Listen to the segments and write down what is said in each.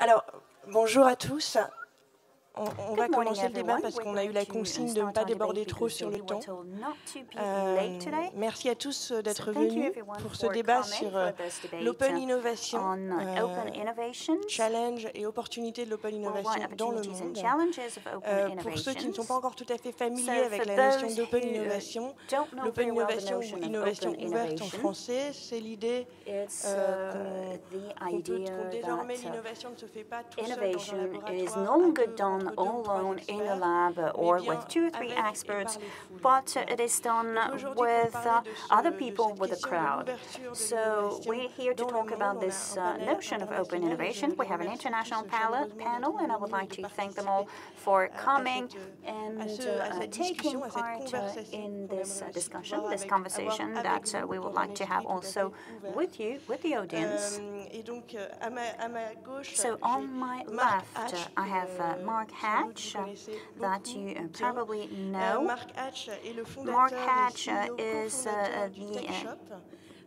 Alors, bonjour à tous. On, va commencer le débat parce qu'on a eu la consigne de ne pas déborder trop sur le temps. Euh, merci à tous euh, d'être venus pour ce débat sur euh, l'open innovation, challenge et opportunités de l'open innovation dans le monde. pour ceux qui ne sont pas encore tout à fait familiers avec la notion d'open innovation, l'open innovation ou innovation ouverte en français, c'est l'idée qu'on désormais l'innovation ne se fait pas tout seul dans un laboratoire all alone in a lab or with two or three experts, but it is done with uh, other people with a crowd. So we're here to talk about this uh, notion of open innovation. We have an international panel, and I would like to thank them all for coming and uh, taking part uh, in this uh, discussion, this conversation that uh, we would like to have also with you, with the audience. So on my left, I have Mark Hatch, uh, that you uh, probably know. Mark Hatch uh, is the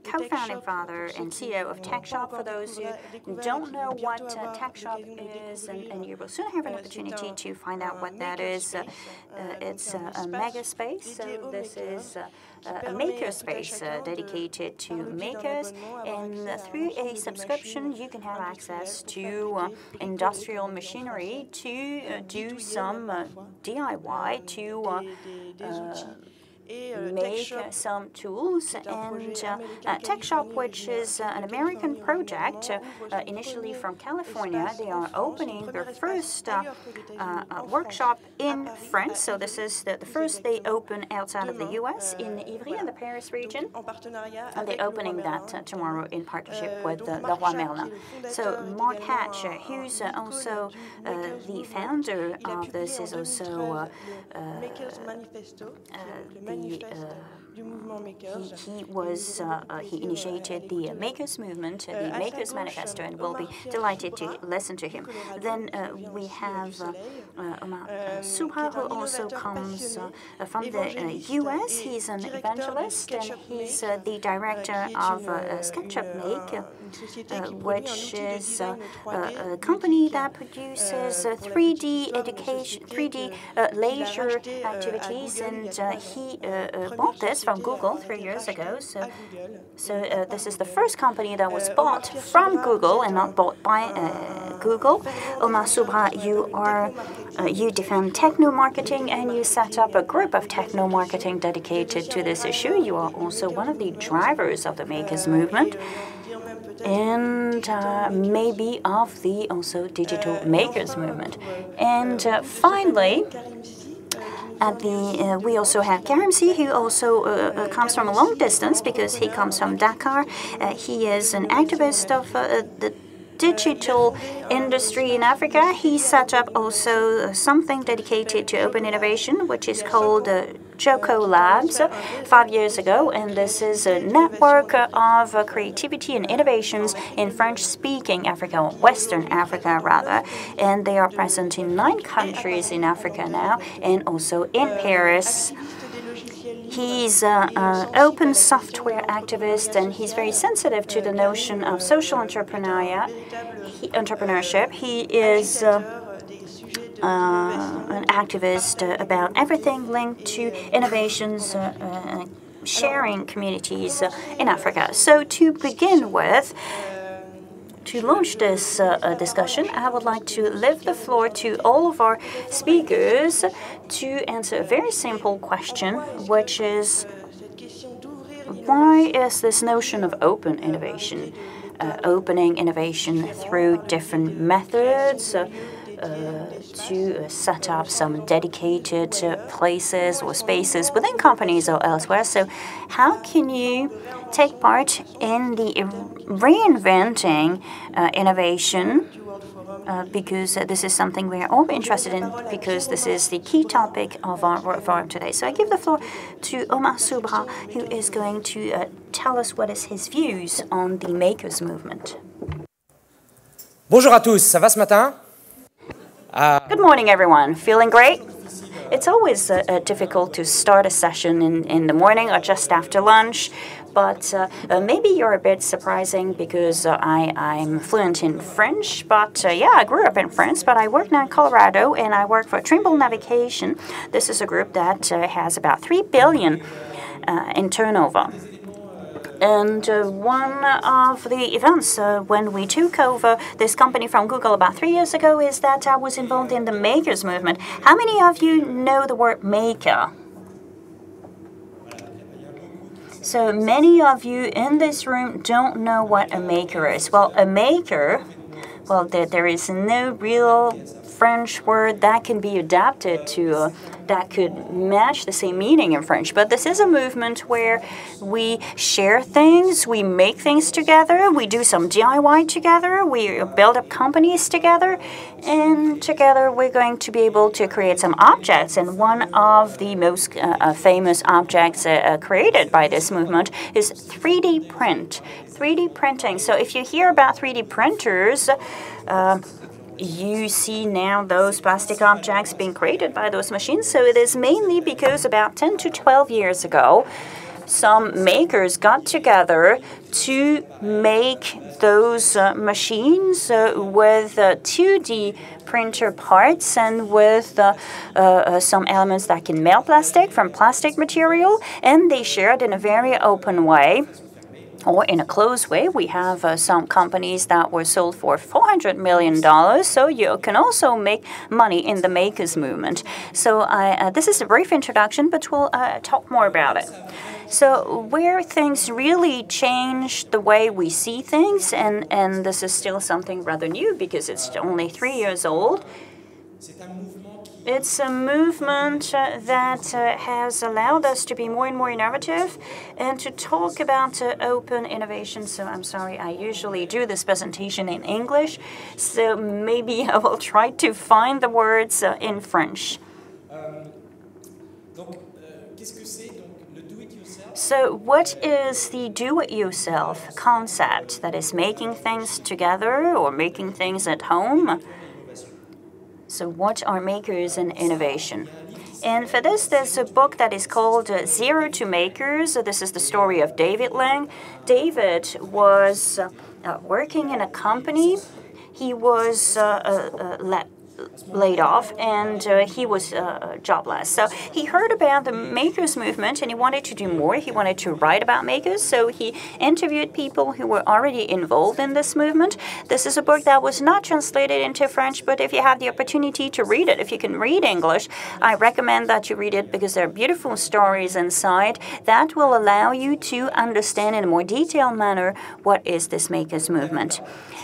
co-founding father and CEO of TechShop. For those who don't know what uh, TechShop is, and, and, you will soon have an opportunity to find out what that is. Uh, it's a mega space. So this is a makerspace uh, dedicated to makers, and through a subscription, you can have access to uh, industrial machinery to uh, do some DIY to uh, make some tools. And euh, uh, TechShop, which is uh, an American project, uh, initially from California, they are opening their first uh, uh, workshop in France. So this is the, the, first they open outside of the US in Ivry in the Paris region. And they're opening that tomorrow in partnership with uh, Leroy Merlin. So Mark Hatch, who's also the founder of this, is also the he, uh, he, he was uh, uh, he initiated the uh, Makers movement, the Makers Manifesto, and we'll be delighted to listen to him. Then uh, we have uh, Omar Soubra, who also comes from the U.S. He's an evangelist, and he's the director of SketchUp Make, which is a company that produces 3D education, 3D leisure activities, and he bought this from Google three years ago. So, so uh, this is the first company that was bought from Google and not bought by uh, Google. Omar Soubra, you are uh, you defend techno marketing and you set up a group of techno marketing dedicated to this issue. You are also one of the drivers of the Makers movement and uh, maybe of the also digital makers movement. And uh, finally, the uh, we also have Karim Sy, who also uh, uh, comes from a long distance because he comes from Dakar. He is an activist of the digital industry in Africa. He set up also something dedicated to open innovation, which is called uh, Labs five years ago, and this is a network of creativity and innovations in French-speaking Africa, Western Africa rather, and they are present in nine countries in Africa now, and also in Paris. He's an open software activist and he's very sensitive to the notion of social entrepreneurship. He is uh, uh, an activist about everything linked to innovations, uh, sharing communities in Africa. So to begin with, to launch this uh, discussion, I would like to leave the floor to all of our speakers to answer a very simple question, which is why is this notion of open innovation, uh, opening innovation through different methods? Uh, uh, to set up some dedicated uh, places or spaces within companies or elsewhere. So, how can you take part in the reinventing uh, innovation? Uh, because uh, this is something we are all interested in, because this is the key topic of our forum today. So I give the floor to Omar Soubra, who is going to uh, tell us what is his views on the makers movement. Bonjour à tous, ça va ce matin? Good morning, everyone. Feeling great? It's always uh, uh, difficult to start a session in, in the morning or just after lunch, but uh, uh, maybe you're a bit surprising because uh, I, I'm fluent in French. But yeah, I grew up in France, but I work now in Colorado and I work for Trimble Navigation. This is a group that has about 3 billion in turnover. And uh, one of the events uh, when we took over this company from Google about three years ago is that I was involved in the makers movement. How many of you know the word maker? So many of you in this room don't know what a maker is. Well, a maker, well, there, there is no real French word that can be adapted to uh, that could match the same meaning in French. But this is a movement where we share things, we make things together, we do some DIY together, we build up companies together, and together we're going to be able to create some objects. And one of the most uh, uh famous objects uh, uh created by this movement is 3D print. 3D printing. So if you hear about 3D printers, uh, you see now those plastic objects being created by those machines. So it is mainly because about 10 to 12 years ago, some makers got together to make those uh, machines uh, with uh, 2D printer parts and with uh, uh, some elements that can melt plastic from plastic material, and they shared in a very open way or in a closed way, we have uh, some companies that were sold for $400 million. So you can also make money in the makers movement. So uh, this is a brief introduction, but we'll uh, talk more about it. So where things really change the way we see things, and, and this is still something rather new because it's only three years old, it's a movement uh, that uh, has allowed us to be more and more innovative and to talk about uh, open innovation. So I'm sorry, I usually do this presentation in English, so maybe I will try to find the words uh, in French. So, what is the do it yourself concept that is making things together or making things at home? So, what are makers and innovation? And for this, there's a book that is called uh, Zero to Makers. This is the story of David Lang. David was uh, working in a company. He was uh, uh, laid off and uh, he was uh, jobless. So he heard about the makers movement and he wanted to do more. He wanted to write about makers. So he interviewed people who were already involved in this movement. This is a book that was not translated into French, but if you have the opportunity to read it, if you can read English, I recommend that you read it because there are beautiful stories inside that will allow you to understand in a more detailed manner what is this makers movement.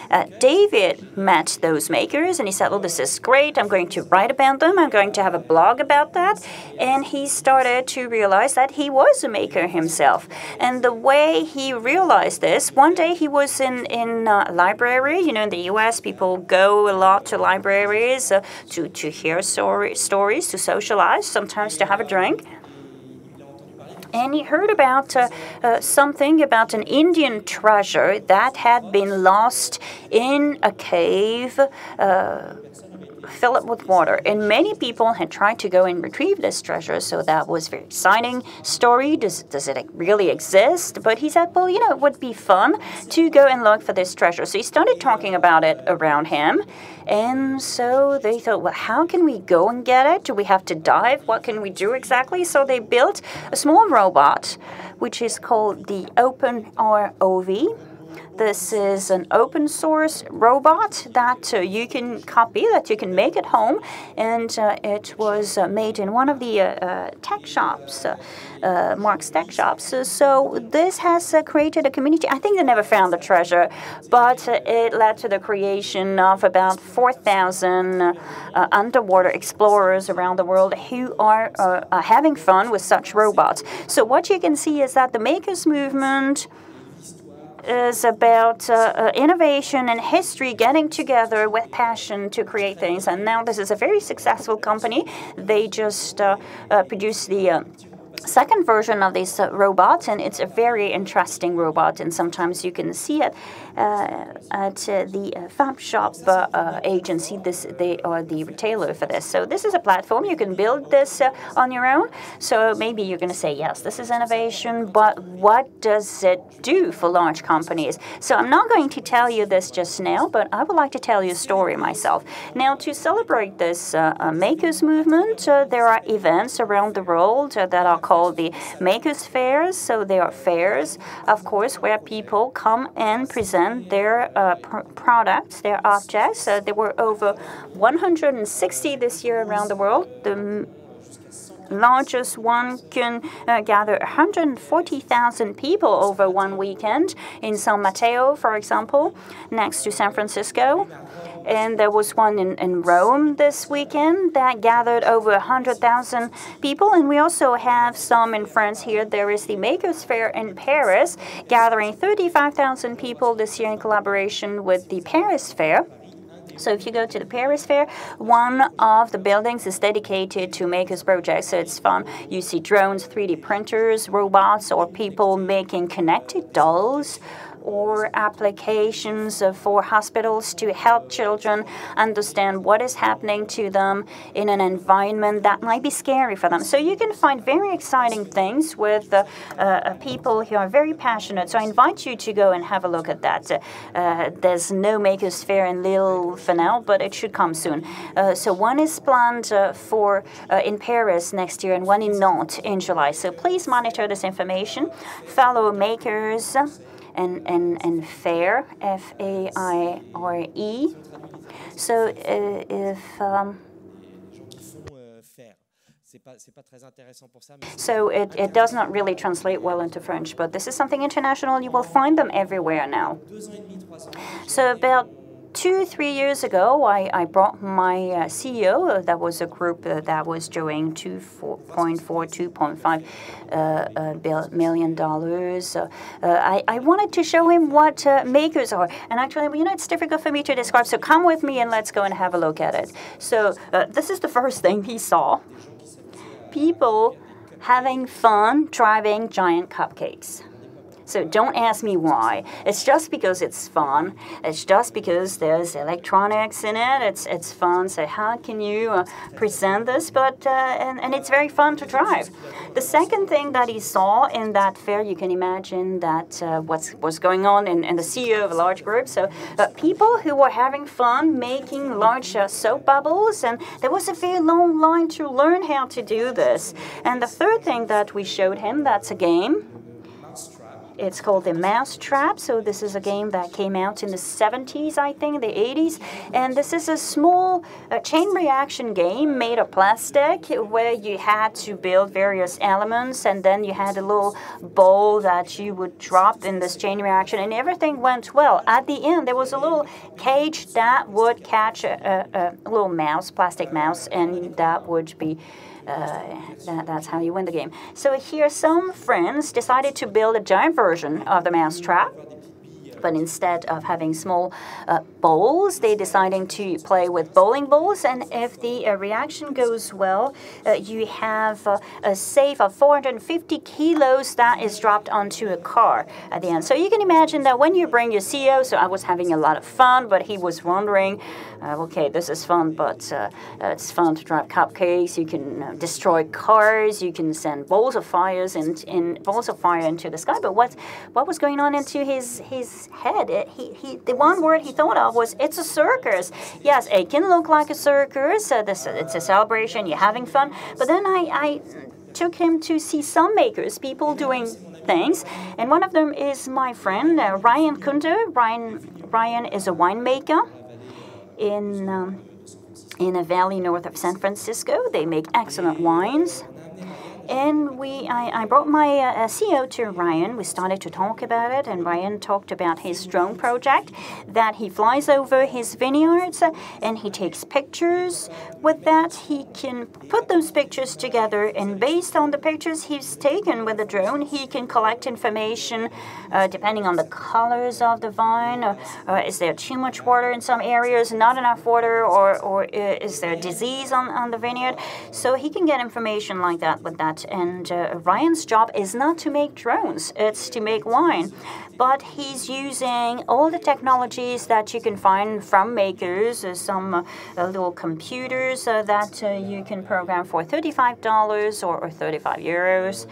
Uh, David met those makers and he said, Well, this is great. I'm going to write about them. I'm going to have a blog about that. And he started to realize that he was a maker himself. And the way he realized this, one day he was in, in a library. You know, in the US, people go a lot to libraries uh, to, to hear story, stories, to socialize, sometimes to have a drink and he heard about uh, uh, something about an Indian treasure that had been lost in a cave. Uh, fill it with water. And many people had tried to go and retrieve this treasure, so that was very exciting story. Does, does it really exist? But he said, well, you know, it would be fun to go and look for this treasure. So he started talking about it around him. And so they thought, well, how can we go and get it? Do we have to dive? What can we do exactly? So they built a small robot, which is called the Open ROV this is an open source robot that uh, you can copy, that you can make at home, and uh, it was uh, made in one of the uh, uh, tech shops, uh, Mark's tech shops. So this has created a community. I think they never found the treasure, but it led to the creation of about 4,000 underwater explorers around the world who are having fun with such robots. So what you can see is that the makers movement is about uh, uh, innovation and history getting together with passion to create things. And now this is a very successful company. They just uh, uh produced the uh, second version of this uh, robot, and it's a very interesting robot. And sometimes you can see it at uh, uh the uh, Fab Shop uh, uh, agency. This they are the retailer for this. So this is a platform you can build this uh, on your own. So maybe you're going to say yes, this is innovation, but what does it do for large companies? So I'm not going to tell you this just now, but I would like to tell you a story myself. Now, to celebrate this makers movement, there are events around the world that are called the makers fairs. So there are fairs, of course, where people come and present their uh, pr products, their objects. Uh, there were over 160 this year around the world. The largest one can uh, gather 140,000 people over one weekend in San Mateo, for example, next to San Francisco. And there was one in, in Rome this weekend that gathered over 100,000 people. And we also have some in France here. There is the Makers Faire in Paris, gathering 35,000 people this year in collaboration with the Paris Fair. So if you go to the Paris Fair, one of the buildings is dedicated to makers projects. So it's fun. You see drones, 3D printers, robots, or people making connected dolls or applications for hospitals to help children understand what is happening to them in an environment that might be scary for them. So you can find very exciting things with uh, uh, people who are very passionate. So I invite you to go and have a look at that. Uh, there's no Makers Faire in Lille for now, but it should come soon. Uh, so one is planned uh, for uh, in Paris next year and one in Nantes in July. So please monitor this information. Fellow makers and, and, and fair, F A I R E. So uh, if. Um, so it, it does not really translate well into French, but this is something international. You will find them everywhere now. So about two, three years ago, I, I brought my uh, CEO, uh, that was a group uh, that was doing 2.4, 2.5 uh, uh million dollars. I, I wanted to show him what makers are. And actually, you know, it's difficult for me to describe. So come with me and let's go and have a look at it. So this is the first thing he saw. People having fun driving giant cupcakes. So don't ask me why. It's just because it's fun. It's just because there's electronics in it. It's it's fun. So how can you uh, present this? But uh, and and it's very fun to drive. The second thing that he saw in that fair, you can imagine that uh, what's going on in, in the CEO of a large group. So people who were having fun making large uh, soap bubbles, and there was a very long line to learn how to do this. And the third thing that we showed him, that's a game it's called the Mousetrap. So this is a game that came out in the 70s, I think, the 80s. And this is a small uh, chain reaction game made of plastic where you had to build various elements and then you had a little bowl that you would drop in this chain reaction and everything went well. At the end, there was a little cage that would catch a, a, a little mouse, plastic mouse, and that would be that, that's how you win the game. So here, some friends decided to build a giant version of the mousetrap but instead of having small uh, bowls, they deciding to play with bowling balls. And if the uh, reaction goes well, uh, you have uh, a safe of 450 kilos that is dropped onto a car at the end. So you can imagine that when you bring your CEO, so I was having a lot of fun, but he was wondering, uh, okay, this is fun, but uh, it's fun to drive cupcakes. You can destroy cars. You can send balls of fires and in, in balls of fire into the sky. But what what was going on into his his head. It, he, he, the one word he thought of was, it's a circus. Yes, it can look like a circus. Uh, this, it's a celebration. You're having fun. But then I, I took him to see some makers, people doing things. And one of them is my friend, uh, Ryan Kunter. Ryan, Ryan is a winemaker in, um, in a valley north of San Francisco. They make excellent wines. And we, I, I brought my uh, CEO to Ryan. We started to talk about it, and Ryan talked about his drone project that he flies over his vineyards and he takes pictures. With that, he can put those pictures together, and based on the pictures he's taken with the drone, he can collect information uh, depending on the colors of the vine. Or, or, is there too much water in some areas, not enough water, or, or uh, is there disease on, on the vineyard? So he can get information like that with that that. And uh, Ryan's job is not to make drones, it's to make wine. But he's using all the technologies that you can find from makers, uh, some uh, little computers uh, that you can program for $35 or, or 35 euros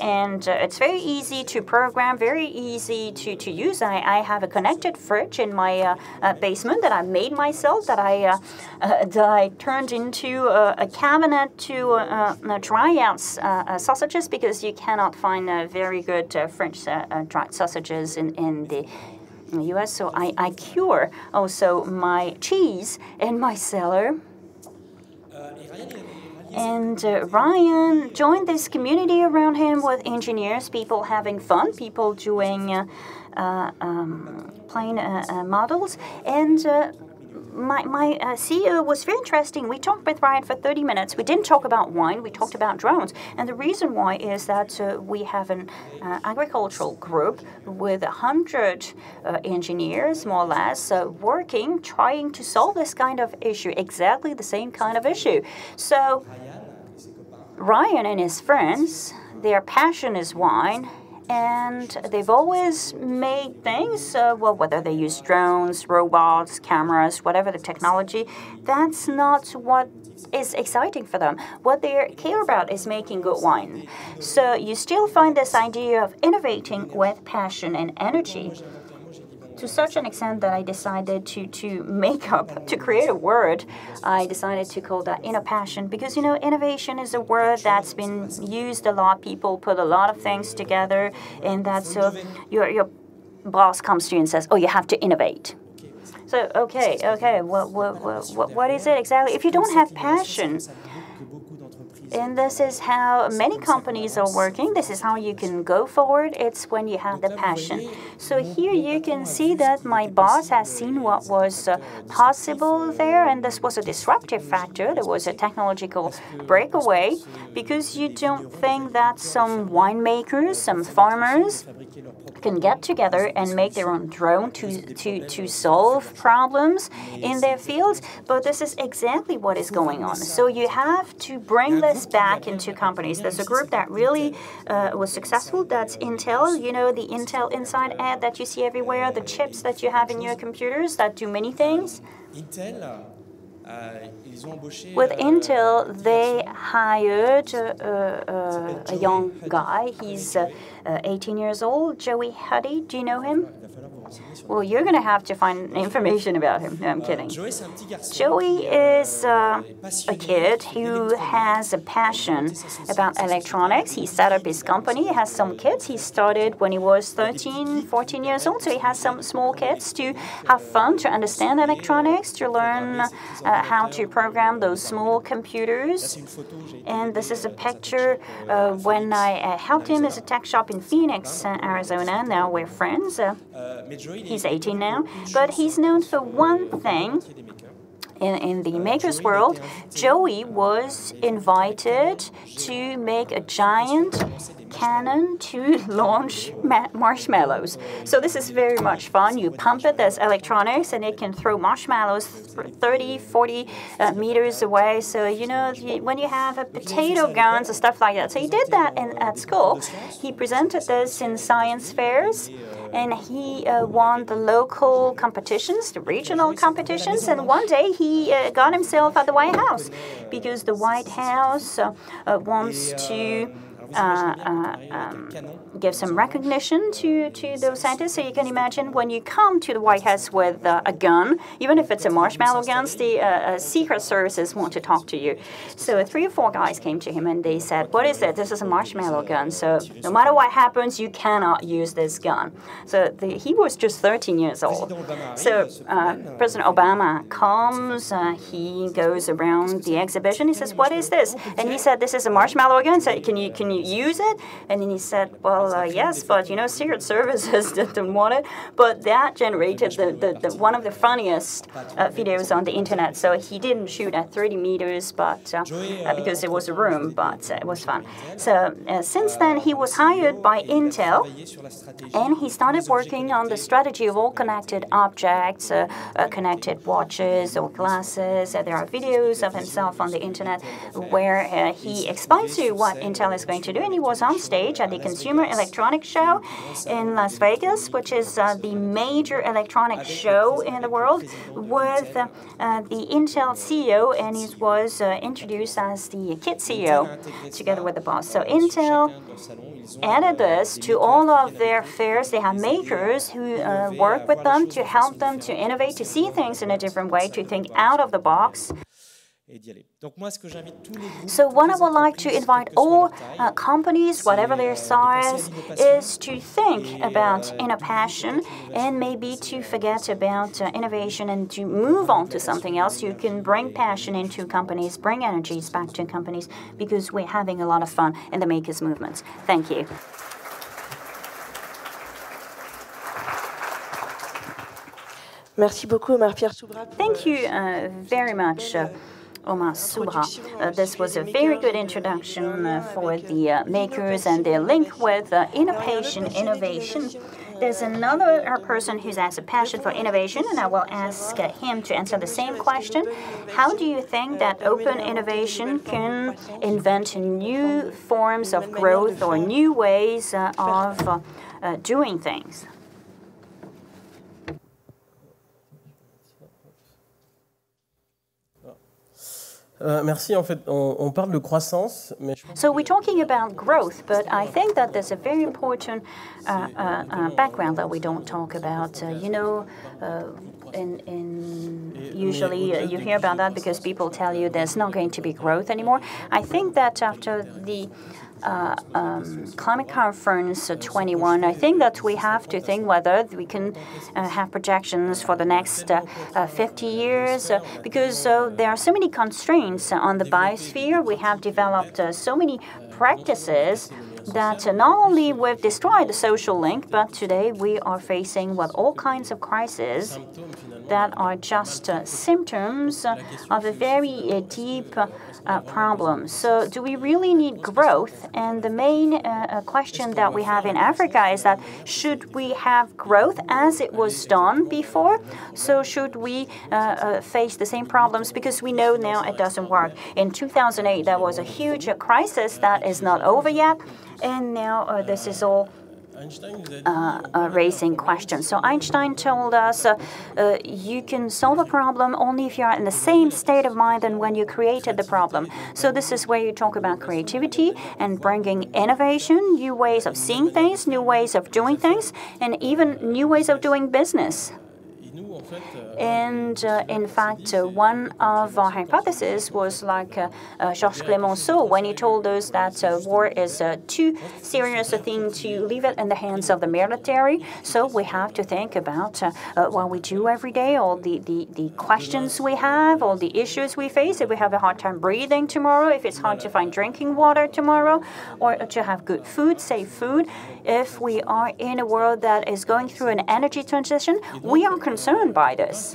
and uh, it's very easy to program, very easy to, to use. I, I have a connected fridge in my uh, uh, basement that I made myself, that I uh, uh, that I turned into a, a cabinet to uh, dry out sausages because you cannot find very good French dried sausages in, in the US. So I, I cure also my cheese in my cellar. And uh, Ryan joined this community around him with engineers, people having fun, people doing uh, uh, um, plane uh, uh, models. And my, my uh, CEO was very interesting. We talked with Ryan for 30 minutes. We didn't talk about wine, we talked about drones. And the reason why is that uh, we have an uh, agricultural group with 100 engineers, more or less, working, trying to solve this kind of issue, exactly the same kind of issue. So Ryan and his friends, their passion is wine, and they've always made things, uh, well, whether they use drones, robots, cameras, whatever the technology, that's not what is exciting for them. What they care about is making good wine. So you still find this idea of innovating with passion and energy to such an extent that I decided to, to make up, to create a word, I decided to call that inner passion because, you know, innovation is a word that's been used a lot. People put a lot of things together, and that's so your, your boss comes to you and says, oh, you have to innovate. So, okay, okay, what, what, what, what is it exactly? If you don't have passion, and this is how many companies are working. This is how you can go forward. It's when you have the passion. So here you can see that my boss has seen what was uh, possible there, and this was a disruptive factor. There was a technological breakaway because you don't think that some winemakers, some farmers, can get together and make their own drone to, to, to solve problems in their fields. But this is exactly what is going on. So you have to bring this back into companies. There's a group that really uh, was successful. That's Intel. You know, the Intel Inside ad that you see everywhere, the chips that you have in your computers that do many things. With Intel, they hired uh, uh, a young guy. He's uh, 18 years old, Joey Hudy. Do you know him? Well, you're going to have to find information about him. No, I'm kidding. Joey is uh, a kid who has a passion about electronics. He set up his company. He has some kids. He started when he was 13, 14 years old. So he has some small kids to have fun, to understand electronics, to learn uh, how to program those small computers. And this is a picture uh, when I uh, helped him as a tech shop in Phoenix, uh, Arizona. Now we're friends. Uh, He's 18 now, but he's known for one thing. In, in the maker's world, Joey was invited to make a giant cannon to launch marshmallows. So this is very much fun. You pump it, there's electronics, and it can throw marshmallows 30, 40 uh, meters away. So, you know, when you have a potato guns and stuff like that. So he did that in, at school. He presented this in science fairs and he uh, won the local competitions, the regional competitions, and one day he uh, got himself at the White House because the White House uh, wants to um, give some recognition to, to those scientists. So you can imagine when you come to the White House with uh, a gun, even if it's a marshmallow gun, the uh, uh, Secret Services want to talk to you. So three or four guys came to him and they said, "What is it? This is a marshmallow gun. So no matter what happens, you cannot use this gun." So the, he was just 13 years old. So uh, President Obama comes. he goes around the exhibition. He says, "What is this?" And he said, "This is a marshmallow gun. So can you can you use it? And then he said, well, uh, yes, but you know, Secret Services didn't want it. But that generated the, the, the one of the funniest uh, videos on the internet. So he didn't shoot at 30 meters, but uh, uh, because it was a room, but uh, it was fun. So since then, he was hired by Intel, and he started working on the strategy of all connected objects, connected watches or glasses. there are videos of himself on the internet where he explains to you what Intel is going to do, and he was on stage at the Consumer Electronics Show in Las Vegas, which is uh, the major electronic show in the world, with uh, the Intel CEO, and he was uh, introduced as the KIT CEO together with the boss. So Intel added this to all of their fairs. They have makers who uh, work with them to help them to innovate, to see things in a different way, to think out of the box. So what I would like to invite all uh, companies, whatever their size, is to think about inner passion and maybe to forget about uh, innovation and to move on to something else. You can bring passion into companies, bring energies back to companies because we're having a lot of fun in the makers movements. Thank you. Merci beaucoup, Pierre Thank you uh, very much. Omar Soubra. Uh, this was a very good introduction uh, for the uh, makers and their link with innovation, innovation. There's another person who has a passion for innovation, and I will ask him to answer the same question. How do you think that open innovation can invent new forms of growth or new ways of doing things? Euh, merci. En fait, on, on, parle de croissance, mais so we're talking about growth, but I think that there's a very important uh, uh, uh, background that we don't talk about. Uh, you know. Uh, in, in usually uh, you hear about that because people tell you there's not going to be growth anymore. I think that after the uh, um, climate conference 21, I think that we have to think whether we can uh, have projections for the next uh, uh 50 years uh, because uh, there are so many constraints on the biosphere. We have developed so many practices that not only we've destroyed the social link, but today we are facing what all kinds of crises that are just symptoms of a very deep uh, problem. So, do we really need growth? And the main uh, uh, question that we have in Africa is that should we have growth as it was done before? So, should we uh, face the same problems? Because we know now it doesn't work. In 2008, there was a huge crisis that is not over yet. And now uh, this is all uh, uh, raising questions. So Einstein told us uh, uh, you can solve a problem only if you are in the same state of mind than when you created the problem. So this is where you talk about creativity and bringing innovation, new ways of seeing things, new ways of doing things, and even new ways of doing business. And uh, in fact, uh, one of our hypotheses was like uh, uh Georges Clemenceau when he told us that uh, war is uh, too serious a thing to leave it in the hands of the military. So we have to think about what we do every day, all the, the, the questions we have, all the issues we face. If we have a hard time breathing tomorrow, if it's hard to find drinking water tomorrow, or to have good food, safe food, if we are in a world that is going through an energy transition, we are concerned by this.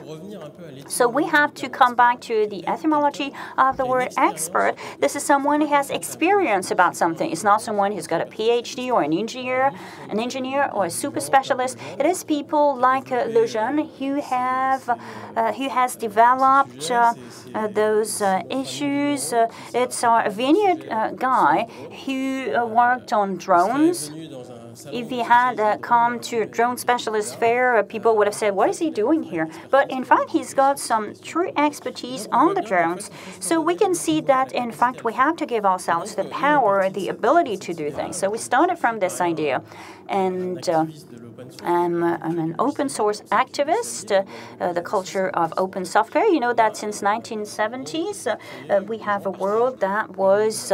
So we have to come back to the etymology of the word expert. This is someone who has experience about something. It's not someone who's got a PhD or an engineer, an engineer or a super specialist. It is people like uh, Lejeune who have uh, who has developed uh, uh, those uh, issues. Uh, it's a vineyard guy who worked on drones if he had uh, come to a drone specialist fair, uh, people would have said, What is he doing here? But in fact, he's got some true expertise on the drones. So we can see that, in fact, we have to give ourselves the power, the ability to do things. So we started from this idea. And uh, I'm, uh, I'm, an open source activist, uh, uh, the culture of open software. You know that since 1970s, uh, we have a world that was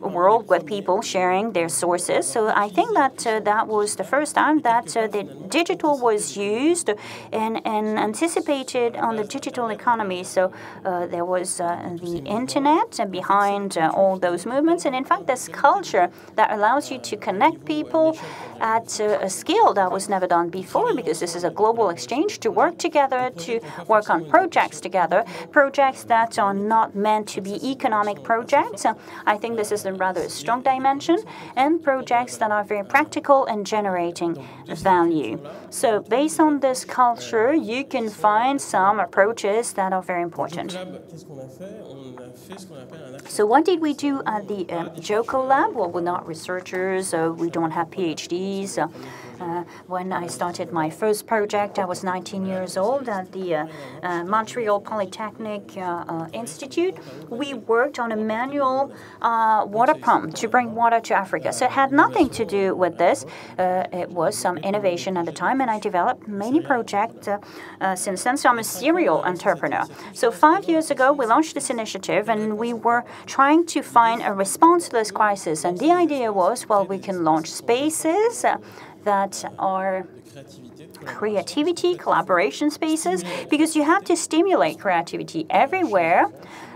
world with people sharing their sources. So I think that uh, that was the first time that uh, the digital was used and, and anticipated on the digital economy. So uh, there was uh, the internet behind uh, all those movements. And in fact, this culture that allows you to connect people at uh, a scale that was never done before because this is a global exchange to work together, to work on projects together, projects that are not meant to be economic projects. I think this is a rather strong dimension, and projects that are very practical and generating value. So, based on this culture, you can find some approaches that are very important. So what did we do at the um, Jokko lab? Well, we're not researchers, uh, we don't have PhDs. Uh, when I started my first project, I was 19 years old at the uh, uh, Montreal Polytechnic uh, Institute. We worked on a manual water pump to bring water to Africa. So it had nothing to do with this. it was some innovation at the time, and I developed many projects since then. So I'm a serial entrepreneur. So five years ago, we launched this initiative, and we were trying to find a response to this crisis. And the idea was, well, we can launch spaces that are creativity, collaboration spaces, because you have to stimulate creativity everywhere.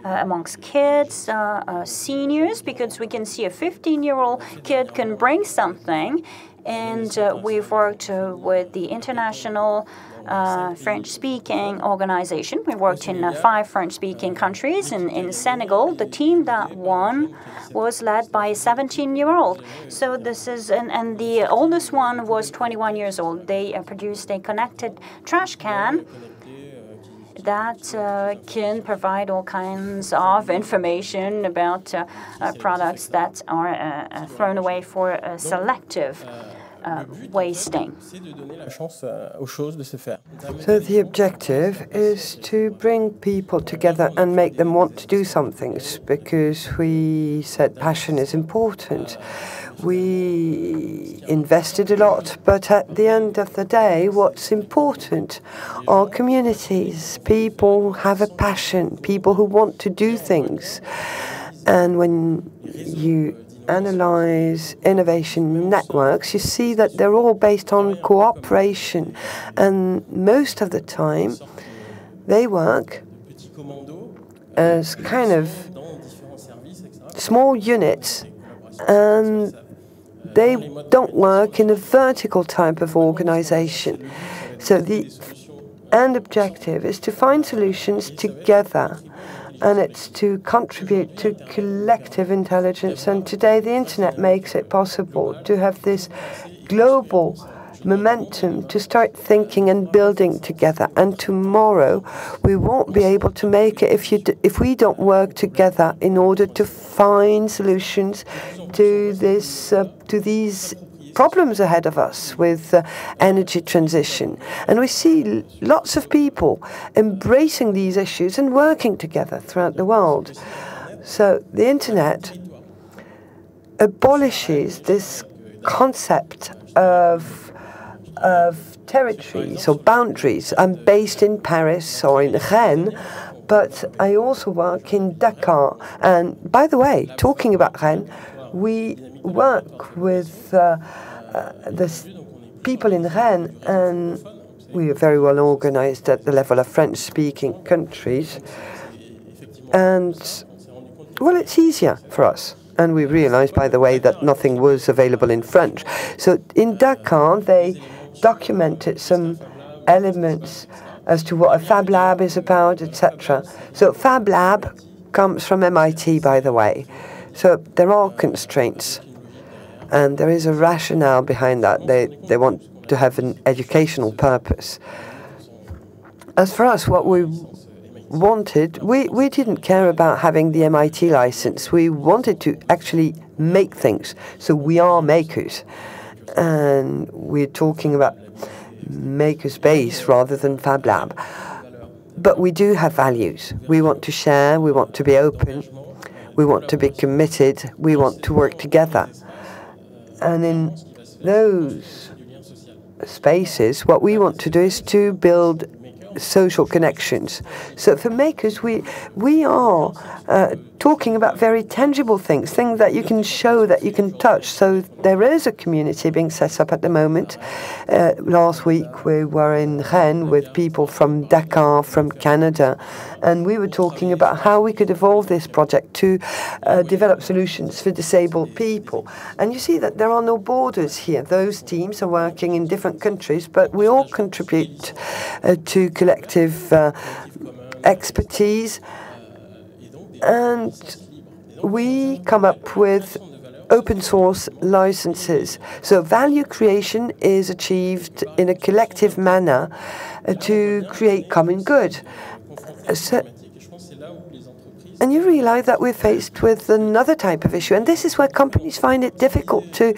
Uh, amongst kids, uh, uh, seniors, because we can see a 15 year old kid can bring something. And uh, we've worked uh, with the international uh, French speaking organization. We worked in uh, five French speaking countries. In, in Senegal, the team that won was led by a 17 year old. So this is, and, and the oldest one was 21 years old. They uh, produced a connected trash can that uh, can provide all kinds of information about uh, uh, products that are thrown away for selective uh, wasting. So the objective is to bring people together and make them want to do something because we said passion is important. We invested a lot, but at the end of the day, what's important are communities. People have a passion, people who want to do things. And when you analyze innovation networks, you see that they're all based on cooperation. And most of the time, they work as kind of small units and they don't work in a vertical type of organization. So the end objective is to find solutions together and it's to contribute to collective intelligence. And today, the internet makes it possible to have this global momentum to start thinking and building together. And tomorrow, we won't be able to make it if you if we don't work together in order to find solutions to this uh, to these problems ahead of us with uh, energy transition. And we see lots of people embracing these issues and working together throughout the world. So the internet abolishes this concept of, of territories or boundaries. I'm based in Paris or in Rennes, but I also work in Dakar. And by the way, talking about Rennes, we work with uh, uh, the people in Rennes, and we are very well organized at the level of French speaking countries. And, well, it's easier for us. And we realized, by the way, that nothing was available in French. So in Dakar, they documented some elements as to what a Fab Lab is about, etc. So Fab Lab comes from MIT, by the way. So there are constraints. And there is a rationale behind that. They, they want to have an educational purpose. As for us, what we wanted, we, we didn't care about having the MIT license. We wanted to actually make things. So we are makers. And we're talking about makerspace rather than Fab Lab. But we do have values. We want to share, we want to be open, we want to be committed, we want to work together. And in those spaces, what we want to do is to build social connections. So for makers, we we are uh, talking about very tangible things, things that you can show, that you can touch. So there is a community being set up at the moment. Uh, last week we were in Rennes with people from Dakar, from Canada, and we were talking about how we could evolve this project to uh, develop solutions for disabled people. And you see that there are no borders here. Those teams are working in different countries, but we all contribute uh, to collective uh, expertise. And we come up with open source licenses. So value creation is achieved in a collective manner uh, to create common good. So, and you realize that we're faced with another type of issue. And this is where companies find it difficult to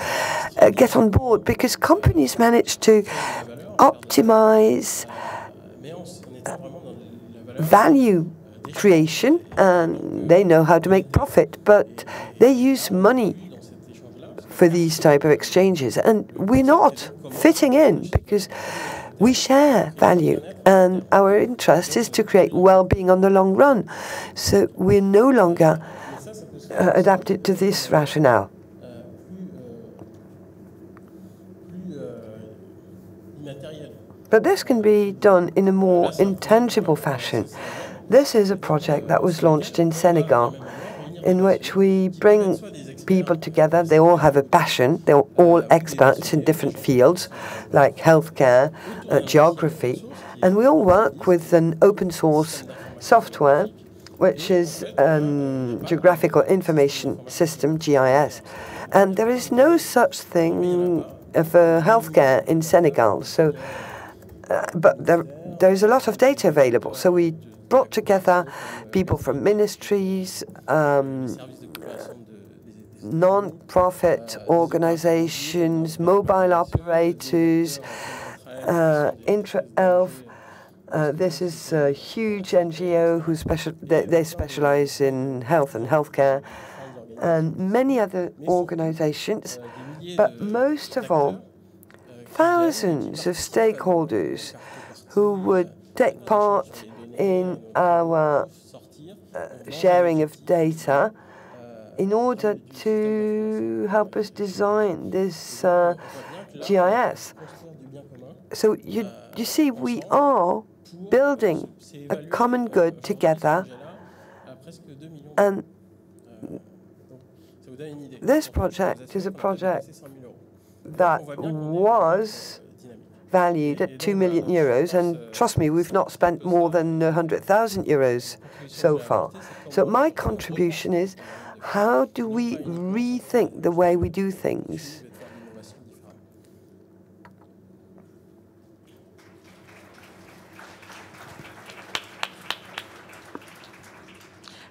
uh, get on board because companies manage to optimize value creation and they know how to make profit, but they use money for these type of exchanges. And we're not fitting in because we share value, and our interest is to create well-being on the long run. So we're no longer uh, adapted to this rationale. But this can be done in a more intangible fashion. This is a project that was launched in Senegal, in which we bring people together. They all have a passion. They're all experts in different fields, like healthcare, uh, geography, and we all work with an open source software, which is a um, geographical information system (GIS), and there is no such thing for healthcare in Senegal. So, uh, but there there is a lot of data available. So we brought together people from ministries. Um, non-profit organizations, mobile operators, uh, IntraHealth. Uh, this is a huge NGO who special they, they, specialize in health and healthcare, and many other organizations. But most of all, thousands of stakeholders who would take part in our uh, sharing of data in order to help us design this uh, GIS. So you, you see, we are building a common good together, and this project is a project that was valued at 2 million euros, and trust me, we've not spent more than 100,000 euros so far. So my contribution is how do we rethink the way we do things?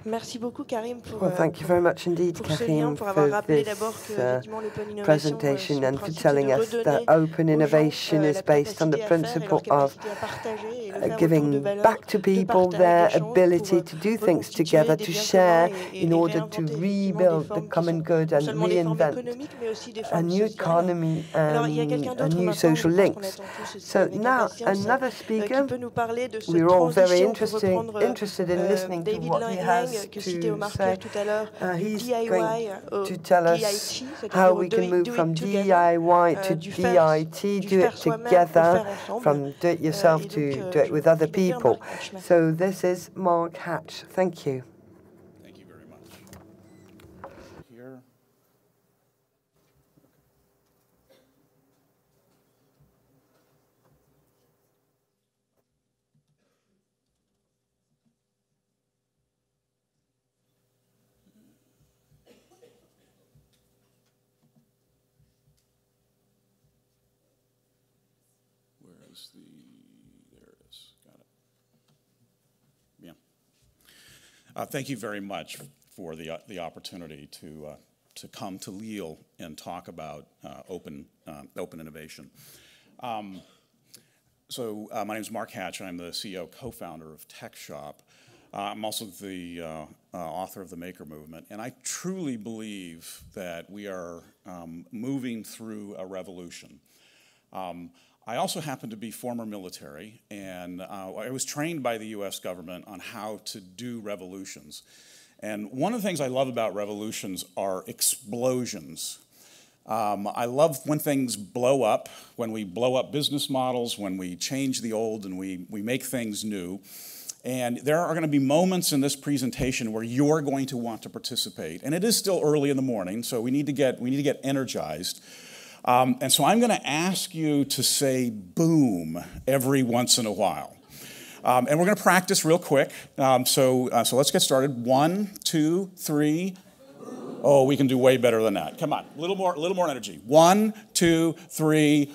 Merci beaucoup, Karim, pour, well, thank you very much indeed, Karim, for this uh, presentation and for telling us that open innovation is based on the principle of uh, giving back to people their ability to do things together, to share in order to rebuild the common good and reinvent a new economy and a new social links. So now, another speaker, we're all very interesting, interested in listening to what he has to say. Uh, he's going to tell us how we can move from DIY to DIT, do it together, from do it yourself to do it with other people. So this is Mark Hatch. Thank you. Uh, thank you very much for the, uh, the opportunity to, uh, to come to Lille and talk about uh, open, uh, open innovation. Um, so uh, my name is Mark Hatch. I'm the CEO, co-founder of TechShop. I'm also the author of the Maker Movement, and I truly believe that we are um, moving through a revolution. Um, I also happen to be former military, and uh, I was trained by the US government on how to do revolutions. And one of the things I love about revolutions are explosions. Um, I love when things blow up, when we blow up business models, when we change the old and we, we make things new. And there are going to be moments in this presentation where you're going to want to participate. And it is still early in the morning, so we need to get, we need to get energized. Um, and so I'm going to ask you to say boom every once in a while. Um, and we're going to practice real quick. Um, so, uh, so let's get started. One, two, three. Oh, we can do way better than that. Come on, a little more, a little more energy. One, two, three.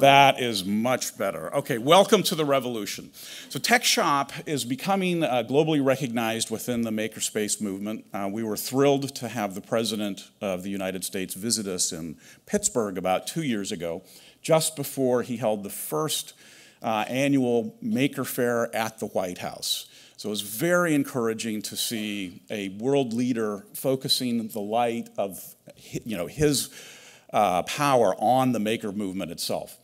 That is much better. Okay, welcome to the revolution. So, Tech Shop is becoming uh, globally recognized within the makerspace movement. Uh, we were thrilled to have the President of the United States visit us in Pittsburgh about two years ago, just before he held the first uh, annual Maker Faire at the White House. So it was very encouraging to see a world leader focusing the light of you know, his uh, power on the maker movement itself.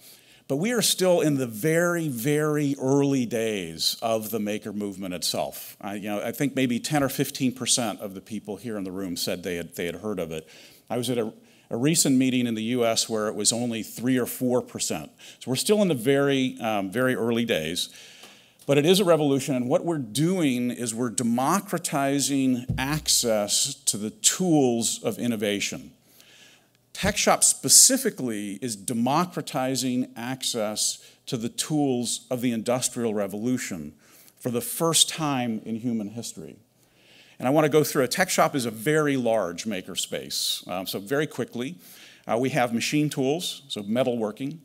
But we are still in the very, very early days of the maker movement itself. I, you know, I think maybe 10 or 15 percent of the people here in the room said they had, they had heard of it. I was at a, a recent meeting in the US where it was only 3 or 4 percent. So we're still in the very, um, very early days. But it is a revolution, and what we're doing is we're democratizing access to the tools of innovation. TechShop specifically is democratizing access to the tools of the Industrial Revolution for the first time in human history. And I want to go through it. TechShop is a very large makerspace. Um, so, very quickly, uh, we have machine tools, so metalworking.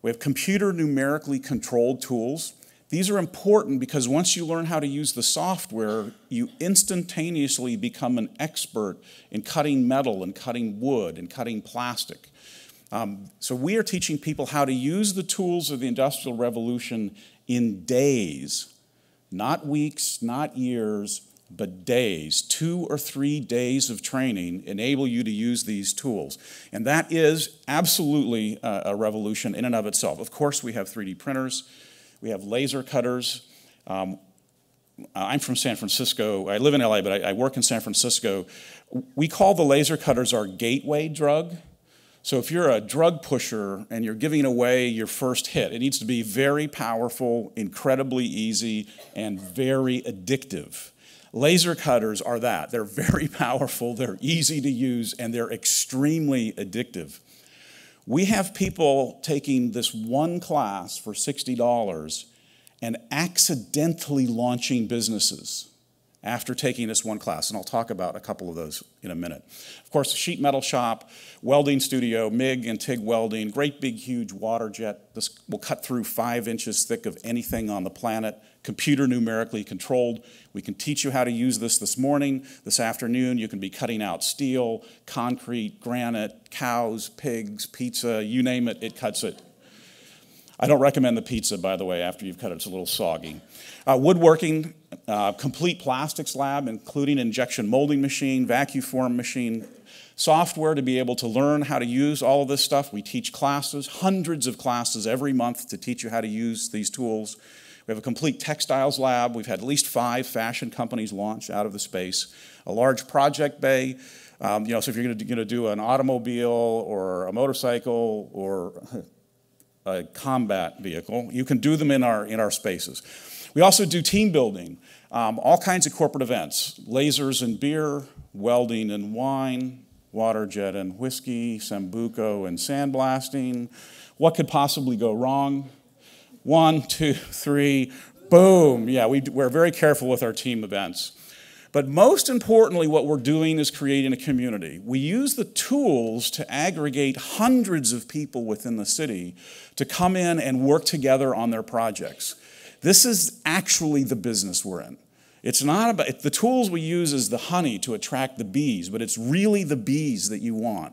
We have computer numerically controlled tools. These are important because once you learn how to use the software, you instantaneously become an expert in cutting metal and cutting wood and cutting plastic. Um, so we are teaching people how to use the tools of the Industrial Revolution in days, not weeks, not years, but days. Two or three days of training enable you to use these tools. And that is absolutely a revolution in and of itself. Of course, we have 3D printers. We have laser cutters. Um, I'm from San Francisco. I live in LA, but I, I, work in San Francisco. We call the laser cutters our gateway drug. So if you're a drug pusher and you're giving away your first hit, it needs to be very powerful, incredibly easy, and very addictive. Laser cutters are that. They're very powerful, they're easy to use, and they're extremely addictive. We have people taking this one class for $60 and accidentally launching businesses after taking this one class, and I'll talk about a couple of those in a minute. Of course, sheet metal shop, welding studio, MIG and TIG welding, great big huge water jet. This will cut through five inches thick of anything on the planet, computer numerically controlled. We can teach you how to use this this morning, this afternoon. You can be cutting out steel, concrete, granite, cows, pigs, pizza, you name it, it cuts it. I don't recommend the pizza, by the way, after you've cut it, it's a little soggy. Uh, woodworking, uh, complete plastics lab, including injection molding machine, vacuum form machine, software to be able to learn how to use all of this stuff. We teach classes, hundreds of classes every month to teach you how to use these tools. We have a complete textiles lab. We've had at least five fashion companies launch out of the space. A large project bay. Um, you know, so if you're going to do an automobile or a motorcycle or a combat vehicle, you can do them in our, in our spaces. We also do team building, um, all kinds of corporate events lasers and beer, welding and wine, water jet and whiskey, sambuca and sandblasting. What could possibly go wrong? One, two, three, boom. Yeah, we, we're very careful with our team events. But most importantly, what we're doing is creating a community. We use the tools to aggregate hundreds of people within the city to come in and work together on their projects. This is actually the business we're in. It's not about the tools we use is the honey to attract the bees, but it's really the bees that you want.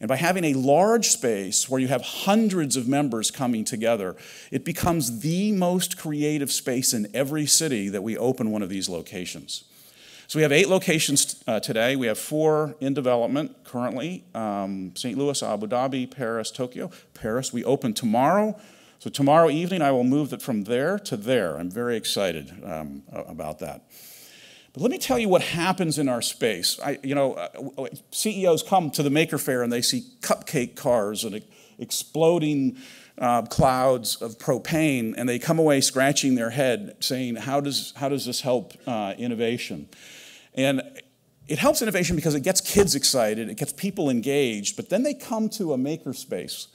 And by having a large space where you have hundreds of members coming together, it becomes the most creative space in every city that we open one of these locations. So we have eight locations uh, today. We have four in development currently um, St. Louis, Abu Dhabi, Paris, Tokyo. Paris, we open tomorrow. So tomorrow evening, I will move it from there to there. I'm very excited um, about that. But let me tell you what happens in our space. I, you know, uh, CEOs come to the Maker Faire and they see cupcake cars and exploding uh, clouds of propane, and they come away scratching their head saying, How does, how does this help uh, innovation? And it helps innovation because it gets kids excited, it gets people engaged, but then they come to a makerspace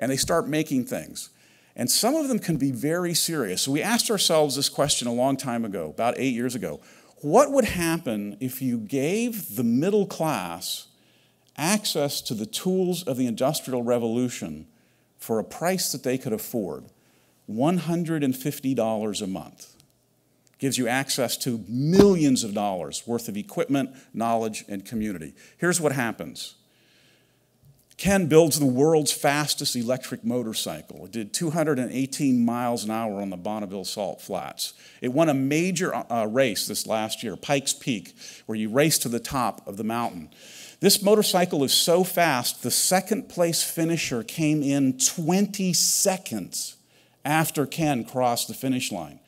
and they start making things. And some of them can be very serious. So we asked ourselves this question a long time ago, about eight years ago. What would happen if you gave the middle class access to the tools of the Industrial Revolution for a price that they could afford? $150 a month gives you access to millions of dollars worth of equipment, knowledge, and community. Here's what happens Ken builds the world's fastest electric motorcycle. It did 218 miles an hour on the Bonneville Salt Flats. It won a major uh, race this last year, Pikes Peak, where you race to the top of the mountain. This motorcycle is so fast, the second place finisher came in 20 seconds after Ken crossed the finish line.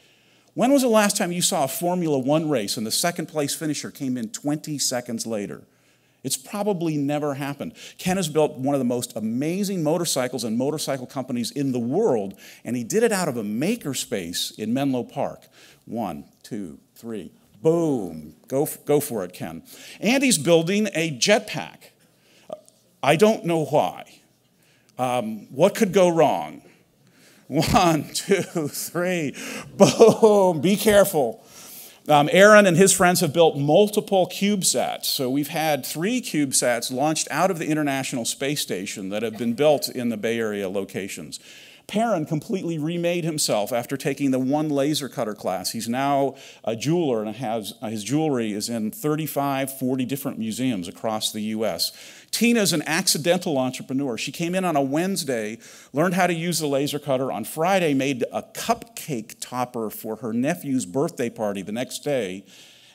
When was the last time you saw a Formula One race and the second place finisher came in 20 seconds later? It's probably never happened. Ken has built one of the most amazing motorcycles and motorcycle companies in the world, and he did it out of a makerspace in Menlo Park. One, two, three, boom. Go, go for it, Ken. And he's building a jetpack. I don't know why. Um, what could go wrong? One, two, three, boom. Be careful. Um, Aaron and his friends have built multiple CubeSats. So we've had three CubeSats launched out of the International Space Station that have been built in the Bay Area locations. Perrin completely remade himself after taking the one laser cutter class. He's now a jeweler and has, uh, his jewelry is in 35, 40 different museums across the US. Tina's an accidental entrepreneur. She came in on a Wednesday, learned how to use the laser cutter. On Friday, made a cupcake topper for her nephew's birthday party the next day.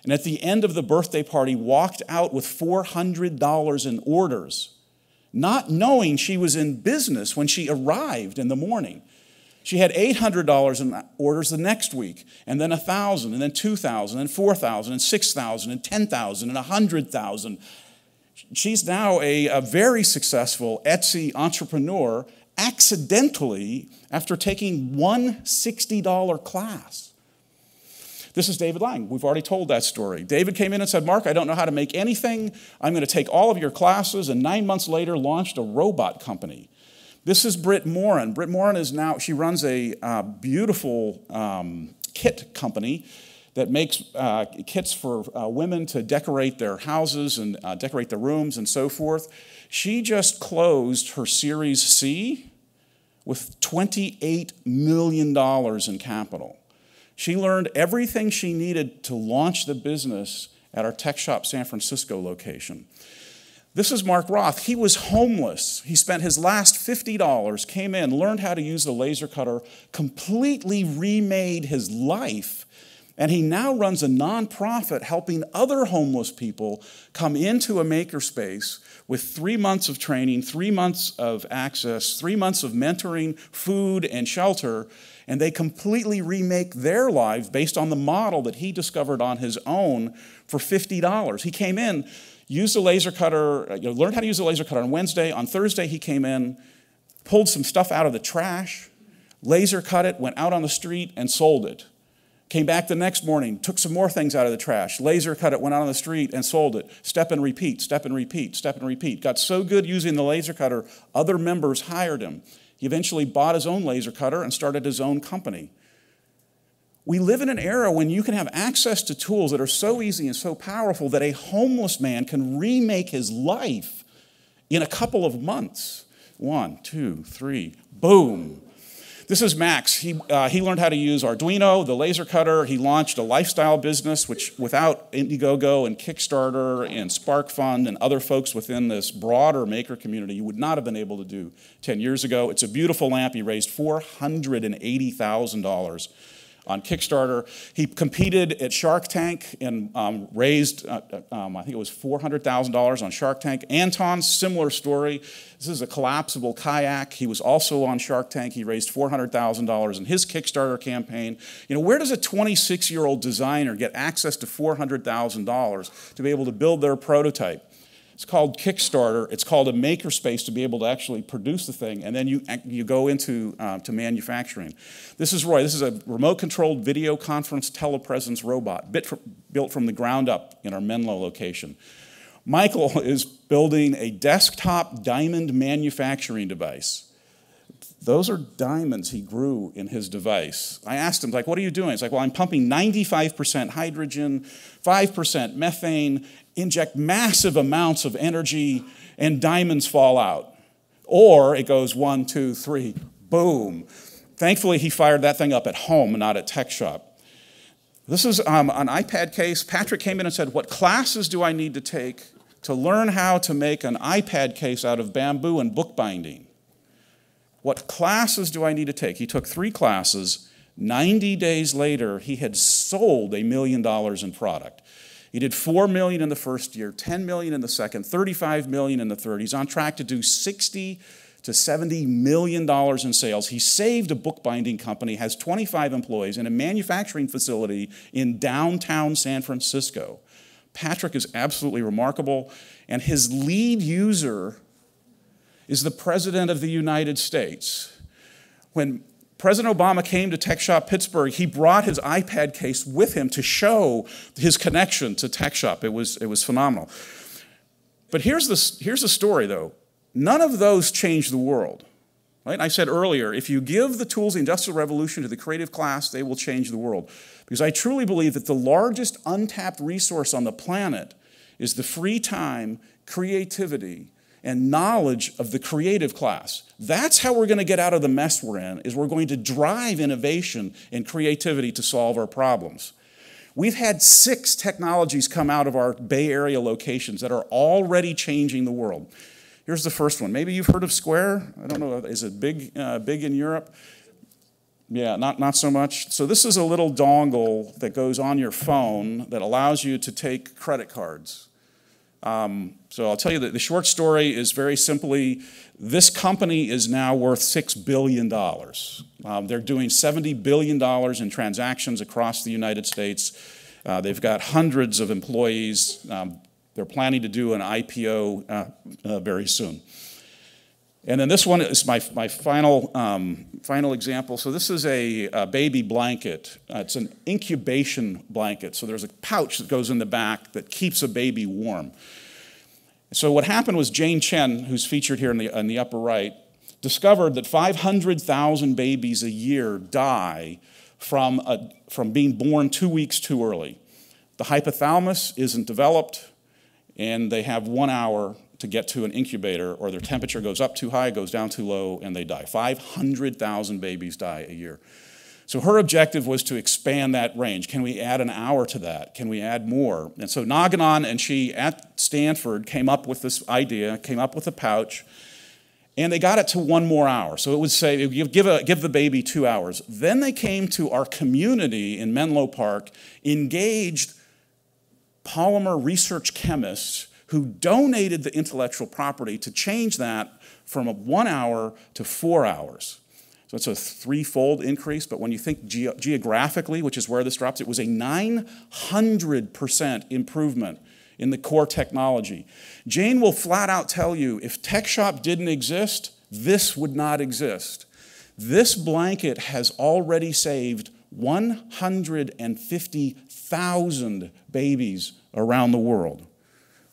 And at the end of the birthday party, walked out with $400 in orders, not knowing she was in business when she arrived in the morning. She had $800 in orders the next week, and then 1,000, and then 2,000, and 4,000, and 6,000, and 10,000, and 100,000 she's now a, a very successful Etsy entrepreneur accidentally after taking one $60 class. This is David Lang. We've already told that story. David came in and said, Mark, I don't know how to make anything. I'm going to take all of your classes, and nine months later launched a robot company. This is Brit Morin. Brit Morin is now, she runs a uh, beautiful um, kit company that makes uh, kits for uh, women to decorate their houses and uh, decorate their rooms and so forth. She just closed her Series C with $28 million in capital. She learned everything she needed to launch the business at our Tech Shop San Francisco location. This is Mark Roth. He was homeless. He spent his last $50, came in, learned how to use the laser cutter, completely remade his life and he now runs a nonprofit helping other homeless people come into a makerspace with three months of training, three months of access, three months of mentoring, food, and shelter. And they completely remake their lives based on the model that he discovered on his own for $50. He came in, used a laser cutter, you know, learned how to use a laser cutter on Wednesday. On Thursday, he came in, pulled some stuff out of the trash, laser cut it, went out on the street, and sold it. Came back the next morning, took some more things out of the trash, laser cut it, went out on the street and sold it. Step and repeat, step and repeat, step and repeat. Got so good using the laser cutter, other members hired him. He eventually bought his own laser cutter and started his own company. We live in an era when you can have access to tools that are so easy and so powerful that a homeless man can remake his life in a couple of months. One, two, three, boom. This is Max. He, uh, he learned how to use Arduino, the laser cutter. He launched a lifestyle business, which without Indiegogo and Kickstarter and SparkFun and other folks within this broader maker community, you would not have been able to do 10 years ago. It's a beautiful lamp. He raised $480,000 on Kickstarter. He competed at Shark Tank and um, raised, uh, uh um, I think it was $400,000 on Shark Tank. Anton, similar story. This is a collapsible kayak. He was also on Shark Tank. He raised $400,000 in his Kickstarter campaign. You know, where does a 26 year old designer get access to $400,000 to be able to build their prototype? It's called Kickstarter. It's called a makerspace to be able to actually produce the thing, and then you, you go into uh, to manufacturing. This is Roy. This is a remote-controlled video conference telepresence robot built from the ground up in our Menlo location. Michael is building a desktop diamond manufacturing device. Those are diamonds he grew in his device. I asked him, like, what are you doing? He's like, well, I'm pumping 95% hydrogen, 5% methane, inject massive amounts of energy, and diamonds fall out. Or it goes one, two, three, boom. Thankfully, he fired that thing up at home not at Tech Shop. This is um, an iPad case. Patrick came in and said, What classes do I need to take to learn how to make an iPad case out of bamboo and bookbinding? What classes do I need to take? He took three classes. 90 days later, he had sold a million dollars in product. He did 4 million in the first year, 10 million in the second, 35 million in the third. He's on track to do 60 to 70 million dollars in sales. He saved a bookbinding company, has 25 employees in a manufacturing facility in downtown San Francisco. Patrick is absolutely remarkable, and his lead user is the President of the United States. When President Obama came to Tech Shop Pittsburgh. He brought his iPad case with him to show his connection to Tech Shop. It was, it was phenomenal. But here's the, here's the story, though. None of those change the world. Right? I said earlier, if you give the tools of the Industrial Revolution to the creative class, they will change the world. Because I truly believe that the largest untapped resource on the planet is the free time, creativity, and knowledge of the creative class. That's how we're going to get out of the mess we're in, is we're going to drive innovation and creativity to solve our problems. We've had six technologies come out of our Bay Area locations that are already changing the world. Here's the first one. Maybe you've heard of Square. I don't know, is it big, uh, big in Europe? Yeah, not, not so much. So this is a little dongle that goes on your phone that allows you to take credit cards. Um, so I'll tell you that the short story is very simply this company is now worth $6 billion. Um, they're doing $70 billion in transactions across the United States. Uh, they've got hundreds of employees. Um, they're planning to do an IPO uh, uh, very soon. And then this one is my, my final, um, final example. So this is a, a baby blanket. Uh, it's an incubation blanket. So there's a pouch that goes in the back that keeps a baby warm. So what happened was Jane Chen, who's featured here in the, in the upper right, discovered that 500,000 babies a year die from, a, from being born two weeks too early. The hypothalamus isn't developed, and they have one hour to get to an incubator, or their temperature goes up too high, goes down too low, and they die. 500,000 babies die a year. So her objective was to expand that range. Can we add an hour to that? Can we add more? And so Naganand and she at Stanford came up with this idea, came up with a pouch, and they got it to one more hour. So it would say, give, a, give the baby two hours. Then they came to our community in Menlo Park, engaged polymer research chemists who donated the intellectual property to change that from a one hour to four hours. So it's a threefold increase, but when you think ge geographically, which is where this drops, it was a 900% improvement in the core technology. Jane will flat out tell you if TechShop didn't exist, this would not exist. This blanket has already saved 150,000 babies around the world.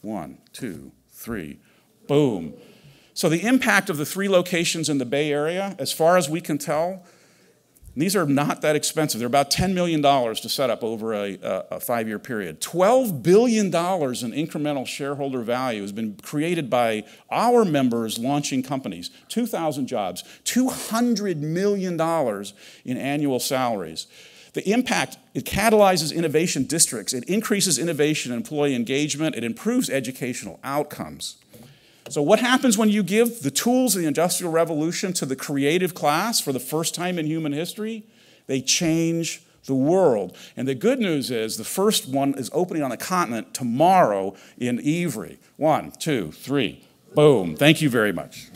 One, two, three, boom. So the impact of the three locations in the Bay Area, as far as we can tell, these are not that expensive. They're about $10 million to set up over a, a five year period. $12 billion in incremental shareholder value has been created by our members launching companies. 2,000 jobs, $200 million in annual salaries. The impact, it catalyzes innovation districts, it increases innovation and employee engagement, it improves educational outcomes. So, what happens when you give the tools of the Industrial Revolution to the creative class for the first time in human history? They change the world. And the good news is the first one is opening on the continent tomorrow in Ivry. One, two, three, boom. Thank you very much.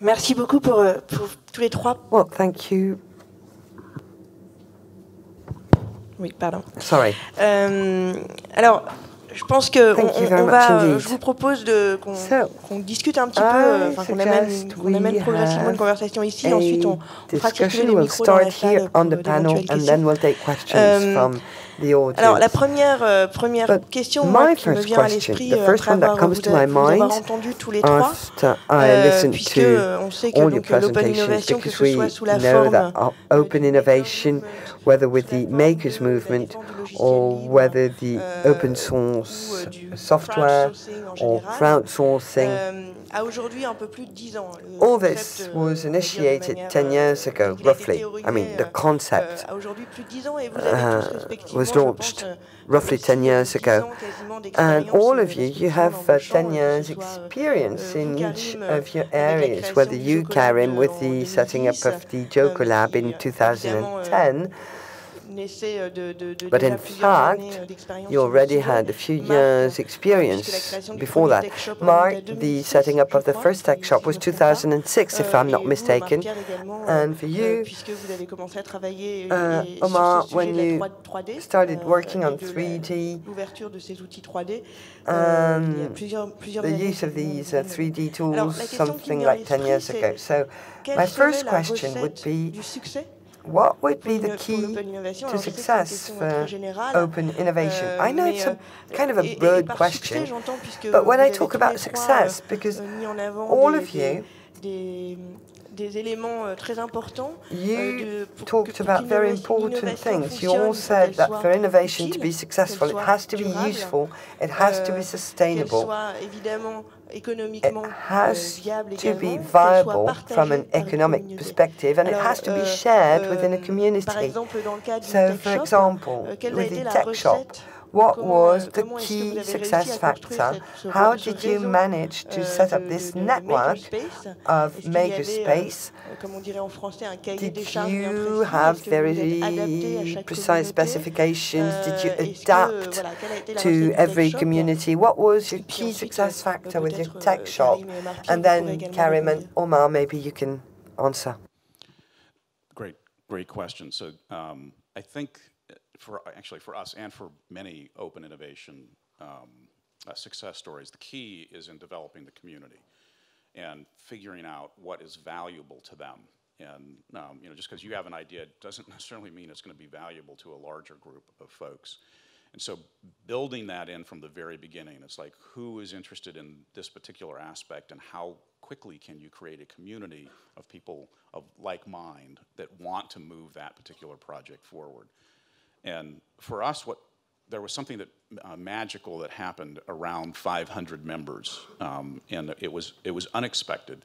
Merci beaucoup pour, euh, pour tous les trois. Well, thank you. Oui, pardon. Sorry. Euh, alors, je pense que on, on va, je vous propose de qu'on qu discute un petit peu, qu'on amène, qu amène progressivement une conversation ici. Ensuite, on, on fera circuler les micros dans la salle pour questions. Euh, alors, la première, euh, première question moi, qui me vient à l'esprit euh, après avoir, vous, vous avoir entendu tous les trois, euh, puisque euh, on sait que l'open innovation, que ce soit sous la forme open innovation, whether with the makers movement or whether the open source software or crowdsourcing, a aujourd'hui un peu plus de 10 ans. All this was initiated 10 years ago, roughly. I mean, the concept uh, was launched roughly 10 years ago. And all of you, you have uh, 10 years experience in each of your areas, whether you, Karim, with the setting up of the Jokko Lab in 2010, but in fact, you already had a few years' experience before that. Mark, the setting up of the first tech shop was 2006, if I'm not mistaken. And for you, uh, Omar, when you started working on 3D, um, the use of these uh, 3D tools, something like 10 years ago. So my first question would be, what would be the key to success for euh, open innovation? Euh, I know it's a euh, kind of a broad question, but when I talk about success, because euh, all of you des éléments très importants. You talked about very important things. You all said that for innovation to be successful, it has to be useful, it has to be sustainable. It has to be viable from an economic perspective and it has to be shared within a community. So, for example, with the tech shop, what was the key success factor? How did you manage to set up this network of makerspace? Did you have very precise specifications? Did you adapt to every community? What was your key success factor with your tech shop? And then Karim and Omar, maybe you can answer. Great, great question. So um, I think for actually for us and for many open innovation um, uh, success stories, the key is in developing the community and figuring out what is valuable to them. And um, you know, just because you have an idea doesn't necessarily mean it's going to be valuable to a larger group of folks. And so building that in from the very beginning, it's like who is interested in this particular aspect and how quickly can you create a community of people of like mind that want to move that particular project forward. And for us, what there was something that uh, magical that happened around 500 members, um, and it was it was unexpected,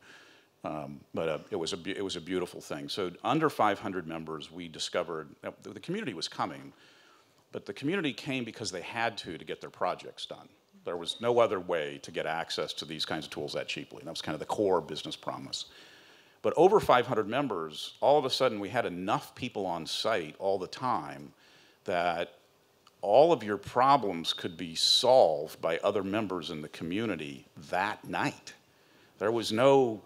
um, but uh, it was a it was a beautiful thing. So under 500 members, we discovered the community was coming, but the community came because they had to to get their projects done. There was no other way to get access to these kinds of tools that cheaply. And that was kind of the core business promise. But over 500 members, all of a sudden we had enough people on site all the time that all of your problems could be solved by other members in the community that night. There was no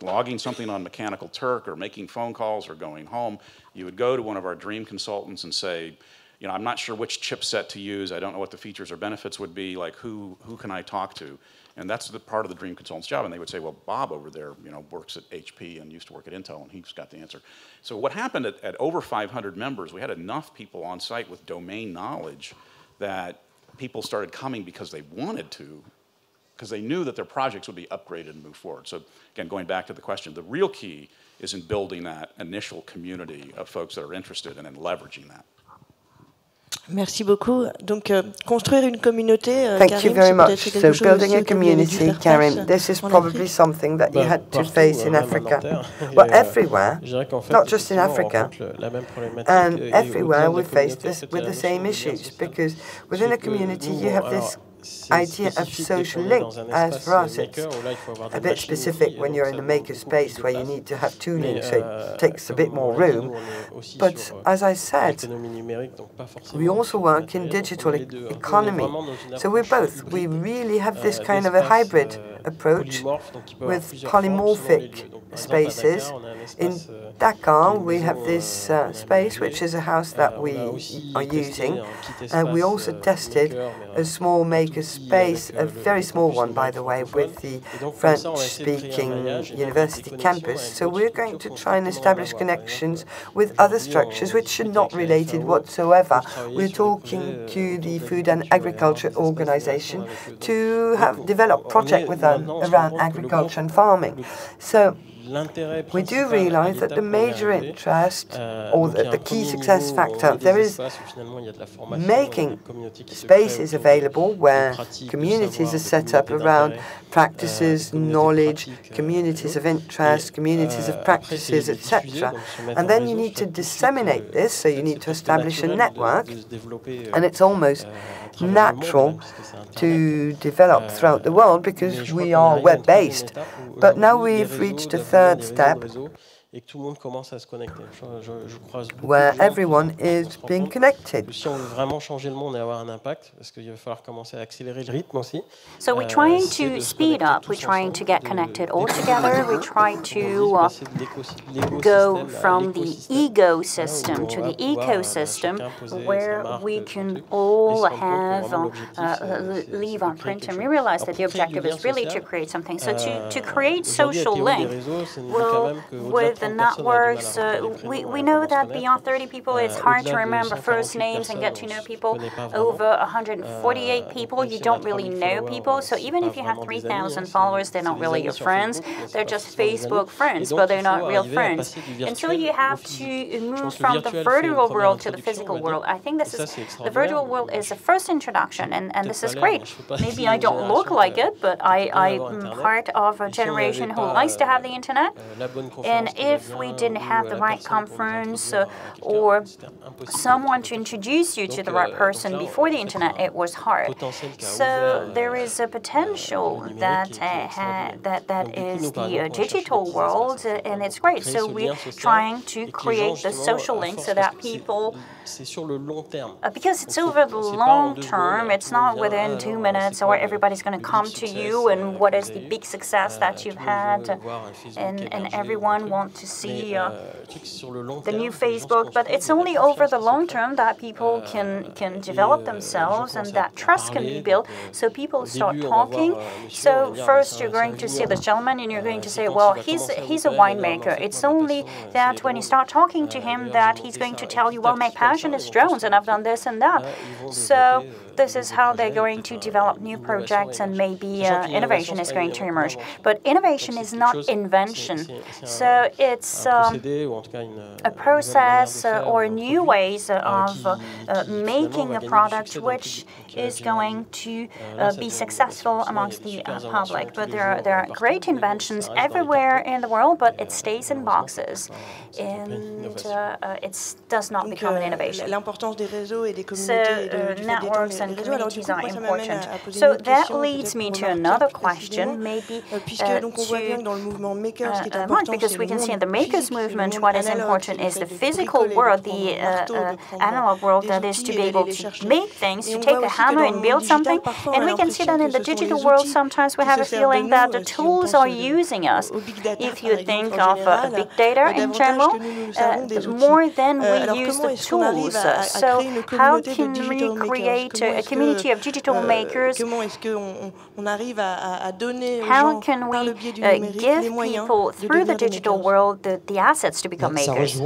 logging something on Mechanical Turk or making phone calls or going home. You would go to one of our dream consultants and say, you know, I'm not sure which chipset to use. I don't know what the features or benefits would be. Like, who, who can I talk to? And that's the part of the dream consultant's job. And they would say, well, Bob over there, you know, works at HP and used to work at Intel, and he's got the answer. So what happened at, at over 500 members, we had enough people on site with domain knowledge that people started coming because they wanted to, because they knew that their projects would be upgraded and move forward. So again, going back to the question, the real key is in building that initial community of folks that are interested and then leveraging that. Merci beaucoup. Donc, euh, construire une communauté. Euh, Thank Karim, you very much. So, building a community, Karim, this is probably something that you had to face in Africa. Well, everywhere, not just in Africa. And everywhere we face this with the same issues because within a community you have this idea of social link, as for us, it's a bit specific when you're in a maker space where you need to have two links, so it takes a bit more room. But as I said, we also work in digital e economy. So we're both. We really have this kind of a hybrid approach with polymorphic spaces. In Dakar, we have this uh, space, which is a house that we are using. And we also tested a small maker space, a very small one, by the way, with the French-speaking university campus. So we're going to try and establish connections with other structures which are not related whatsoever. We're talking to the Food and Agriculture Organization to have developed project with them around agriculture and farming. So we do realize that the major interest or the, the, key success factor there is making spaces available where communities are set up around practices, knowledge, communities of interest, communities of practices, etc. And then you need to disseminate this, so you need to establish a network, and it's almost natural to develop throughout the world because we are web-based. But now we've reached a third step et que tout le monde commence à se connecter. Je, je, je croise where everyone is being connected. Si on veut vraiment changer le monde et avoir un impact, parce qu'il va falloir commencer à accélérer le rythme aussi. So we're trying to speed up. We're trying to get connected all together. We try to uh, go from the ecosystem to the ecosystem, where we can all have uh, uh, leave our print. And we realize that the objective is really to create something. So to to create social link, well, with the networks. Uh, we, we know that beyond 30 people, it's hard to remember first names and get to know people. Over 148 people, you don't really know people. So even if you have 3,000 followers, they're not really your friends. They're just Facebook friends, but they're not real friends. And so you have to move from the virtual world to the physical world. I think this is the virtual world is the first introduction, and, and this is great. Maybe I don't look like it, but I, I'm part of a generation who likes to have the internet. And if we didn't have the right conference uh, or someone to introduce you to the right person before the internet, it was hard. So there is a potential that uh, that that is the uh, digital world, uh, and it's great. So we're trying to create the social link so that people uh, because it's over the long term, it's not within two minutes or everybody's going to come to you and what is the big success that you've had. And, and everyone wants to see uh, the new Facebook, but it's only over the long term that people can, can develop themselves and that trust can be built. So people start talking. So first you're going to see the gentleman and you're going to say, well, he's, he's a winemaker. It's only that when you start talking to him that he's going to tell you, well, my passion is drones, and I've done this and that. So this is how they're going to develop new projects and maybe uh, innovation is going to emerge. But innovation is not invention. So it's um, a process uh, or new ways of uh, making a product which is going to uh, be successful amongst the uh, public. But there are, there are great inventions everywhere in the world, but it stays in boxes. And uh, it does not become an innovation. So networks and communities are important. So that leads me to another question, maybe uh, to uh, uh, because we can see in the makers movement what is important is the physical world, the uh, uh, analog world that is to be able to make things, to take a hammer and build something. And we can see that in the digital world sometimes we have a feeling that the tools are using us. If you think of uh, big data in general, more than we use the tools. so how can we create a community of digital euh, makers. How can we uh, give people through the digital world the, the assets to become makers? Euh,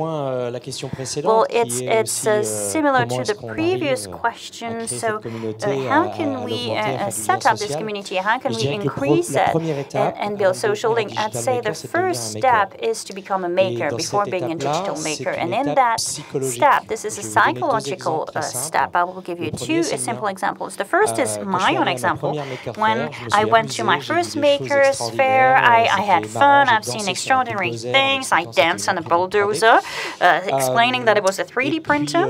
well, it's, it's uh, similar to the previous question. So, uh, how can we uh, set up this community? How can we increase it and, and build social link? I'd say the first step is to become a maker before being a digital maker. And in that step, this is a psychological uh, step. I will give you two simple examples. The first is uh, my own example. When I went to my first Makers Faire, I, I had fun. I've seen extraordinary things. I danced on a bulldozer, uh, explaining that it was a 3D printer.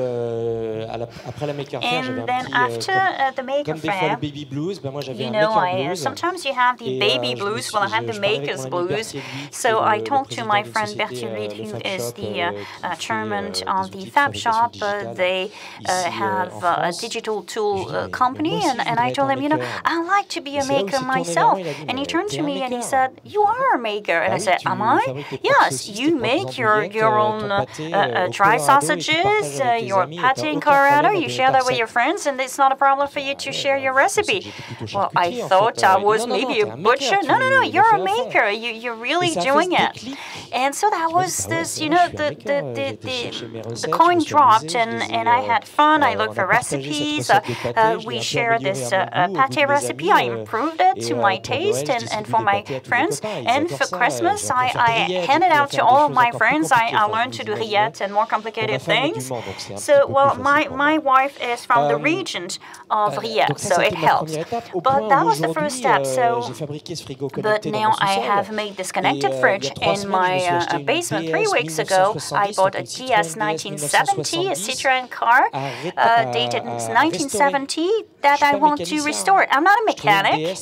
après la Maker Faire, j'avais un petit, after, uh, the Maker Faire, des fois le baby blues, ben moi j'avais un know, maker blues. sometimes you have the baby blues. Well, I had the maker's blues. So I talked to my friend Bertie Reed, who is the uh, uh, chairman of the Fab Shop. they have a digital tool company, and, and I told him, you know, I like to be a maker myself. And he turned to me and he said, you are a maker. And I said, am I? Yes, you make your, your own uh, uh, dry sausages, uh, your pate in Colorado, you share that with your friends, and it's not a problem for you to share your recipe. Well, I thought I was maybe a butcher. No, no, no, you're a maker. You, you're really doing it. And so that was this, you know, the, the, the, the, the coin dropped, and, and I had fun. I looked for recipes. Uh, uh, we share this uh, pate recipe. I improved it to my taste and, and for my friends. And for Christmas, I, I handed out to all of my friends. I, I learned to do rillettes and more complicated things. So, well, my, my wife is from the region of Rillette, so it helps. But that was the first step. So, but now I have made this connected fridge in my uh, basement three weeks ago. I bought a DS 1970, a Citroen car, uh, dated 1970, that I want to restore. I'm not a mechanic.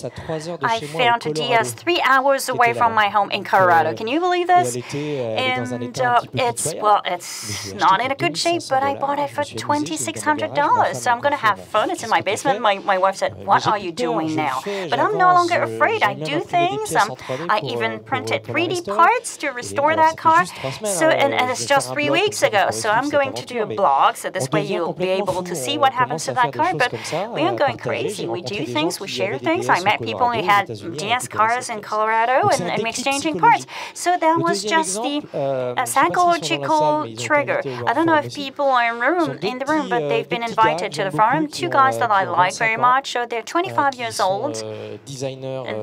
I found a DS three hours away from my home in Colorado. Can you believe this? And uh, it's, well, it's not in a good shape, but I bought it for $2,600. So I'm going to have fun. It's in my basement. My, my wife said, What are you doing now? But I'm no longer afraid. I do things. Um, I even printed 3D parts to restore that car. So, and, and it's just three weeks ago. So I'm going to do a blog. So this way you'll be able to see what happens to that car. But we are going crazy. We do things, we share things. I met people who had DS cars in Colorado and, and exchanging parts. So that was just the uh, psychological trigger. I don't know if people are in, room, in the room, but they've been invited to the forum. Two guys that I like very much. So they're 25 years old.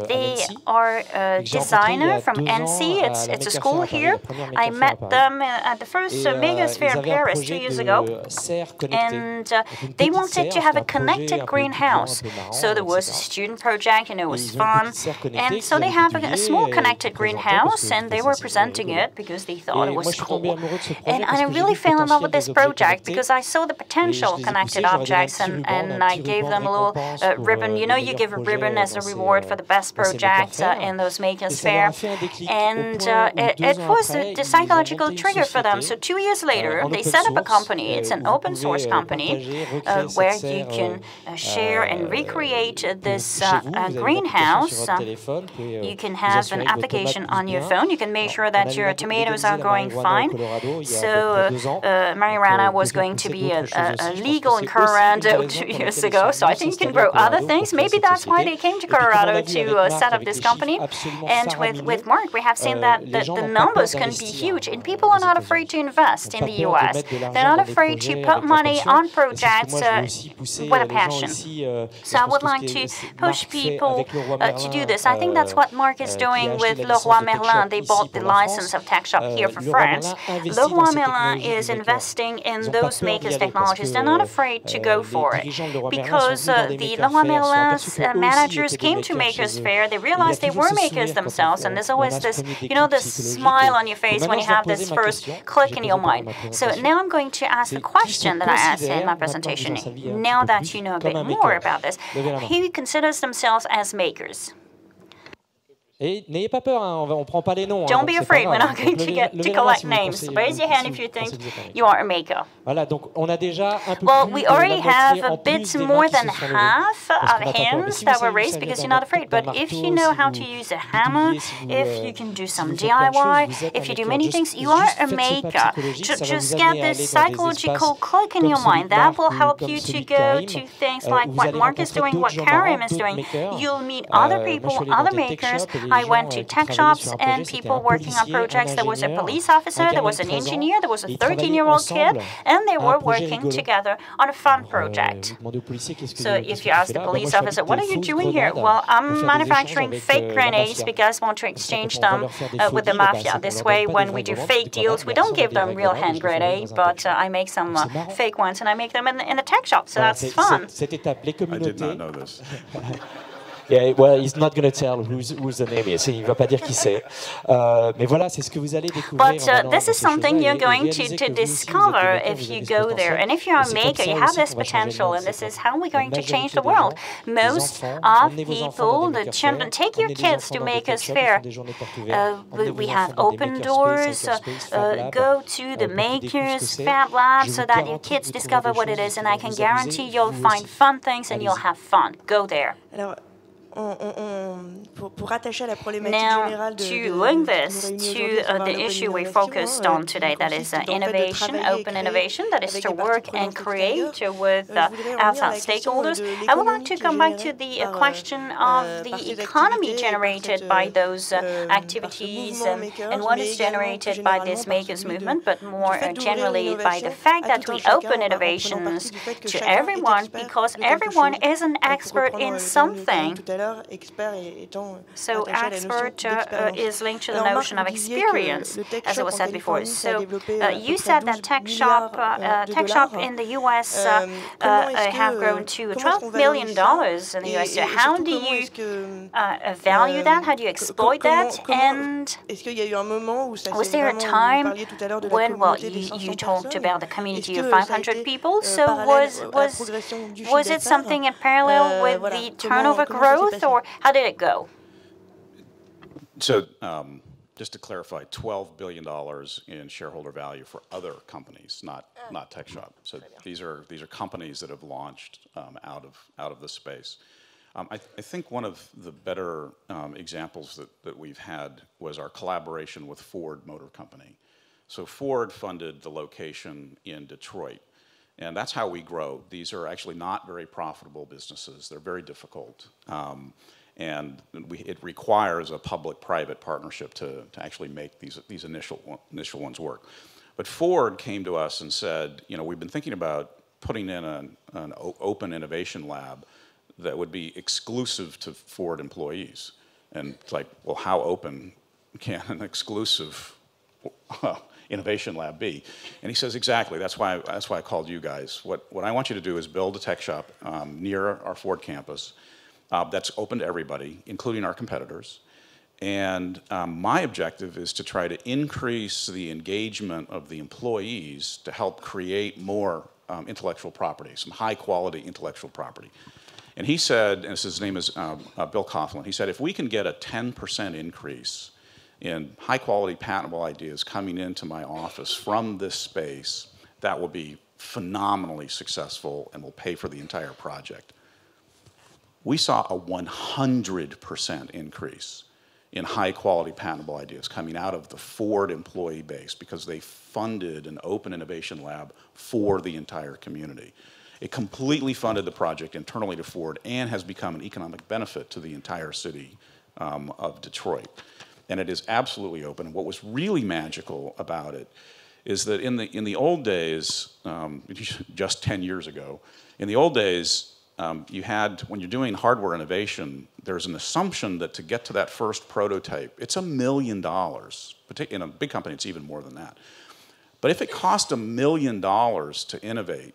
They are a designer from NC. It's, it's a school here. I met them at the first uh, Faire in Paris two years ago. And uh, they wanted to have a connected greenhouse. So there was a student project and it was fun. And so they have a, a small connected greenhouse and they were presenting it because they thought it was cool. And I really fell in love with this project because I saw the potential of connected objects and, and I gave them a little uh, ribbon. You know, you give a ribbon as a reward for the best project uh, in those Makers Faire. And uh, it, it, was the, the psychological trigger for them. So two years later, they set up a company. It's an open source company uh, where you can uh, share and recreate this uh, greenhouse. you can have an application on your phone. You can make sure that your tomatoes are growing fine. So uh, marijuana was going to be a, a, a legal in Colorado two years ago. So I think you can grow other things. Maybe that's why they came to Colorado to uh, set up this company. And with, with Mark, we have seen that the, the numbers can be huge. And people are not afraid to invest in the US. They're not afraid to put money on projects uh, with a passion. So I would like to push people uh, to do this. I think that's what Mark is doing with Leroy Merlin. They bought the license of TechShop here for France. Leroy Merlin is investing in those makers technologies. They're not afraid to go for it because uh, the Leroy Merlin's uh, managers came to Makers Faire. They realized they were makers themselves, and there's always this, you know, this smile on your face when you have this first click in your mind. So now I'm going to ask the question that I asked in my presentation. Now that you know a bit more about this, He considers themselves as makers? Et n'ayez pas peur, hein, on ne prend pas les noms. Don't hein, be afraid, we're not going to, get, to collect names. Raise your hand if you think you are a maker. Voilà, donc on a déjà un peu well, we already have a bit more than half of hands that were raised because you're not afraid. But if you know how to use a hammer, if you can do some DIY, if you do many things, you are a maker. Just get this psychological click in your mind. That will help you to go to things like what Mark is doing, what Karim is doing. You'll meet other people, other makers. I went to tech shops and people working on projects. There was a police officer, there was an engineer, there was a 13 year old kid, and they were working together on a fun project. So if you ask the police officer, what are you doing here? Well, I'm manufacturing fake grenades because I want to exchange them uh, with the mafia. This way, when we do fake deals, we don't give them real hand grenades, but uh, I make some uh, fake ones and I make them in, in a tech shop. So that's fun. I did not know this. Yeah, well, he's not going to tell who's, who's the name is. Il va pas dire qui c'est. Euh, mais voilà, c'est ce que vous allez découvrir. But uh, this is something you're going to, to discover if you go there. And if you're a maker, you have this potential, and this is how we're going to change the world. Most of people, the children, take your kids to Makers Faire. Uh, we have open doors. Uh, go to the Makers Fab Lab so that your kids discover what it is, and I can guarantee you'll find fun things and you'll have fun. Go there. On, on, pour, pour attacher à la problématique now, générale de, to link this to uh, the issue we focused on today, that is uh, innovation, open innovation, that is to work and create with uh, outside stakeholders. I would like to come back to the uh, question of the economy generated by those uh, activities um, and what is generated by this makers movement, but more generally by the fact that we open innovations to everyone because everyone is an expert in something. So expert uh, is linked to the notion of experience, as it was said before. So uh, you said that tech shop, uh, uh tech shop in the U.S. Uh, uh, have grown to 12 million dollars in the U.S. So how do you value that? How do you exploit that? And was there a time when, well, you, you talked about the community of 500 people. So was was was it something in parallel with the turnover growth? Or how did it go? So, um, just to clarify, $12 billion in shareholder value for other companies, not, uh, not Tech Shop. So these are, these are companies that have launched um, out, of, out of the space. Um, I, th I, think one of the better um, examples that, that we've had was our collaboration with Ford Motor Company. So Ford funded the location in Detroit. And that's how we grow. These are actually not very profitable businesses. They're very difficult. Um, and we, it requires a public-private partnership to, to actually make these, these initial, initial ones work. But Ford came to us and said, you know, we've been thinking about putting in an, an open innovation lab that would be exclusive to Ford employees. And it's like, well, how open can an exclusive Innovation Lab be? And he says, exactly, that's why, that's why I called you guys. What, what I want you to do is build a tech shop um, near our Ford campus uh, that's open to everybody, including our competitors. And um, my objective is to try to increase the engagement of the employees to help create more um, intellectual property, some high quality intellectual property. And he said, and his name is uh, uh, Bill Coughlin, he said, if we can get a 10% increase in high quality patentable ideas coming into my office from this space, that will be phenomenally successful and will pay for the entire project. We saw a 100% increase in high quality patentable ideas coming out of the Ford employee base because they funded an open innovation lab for the entire community. It completely funded the project internally to Ford and has become an economic benefit to the entire city um, of Detroit and it is absolutely open. And what was really magical about it is that in the, in the old days, um, just 10 years ago, in the old days, um, you had, when you're doing hardware innovation, there's an assumption that to get to that first prototype, it's a million dollars. In a big company, it's even more than that. But if it cost a million dollars to innovate,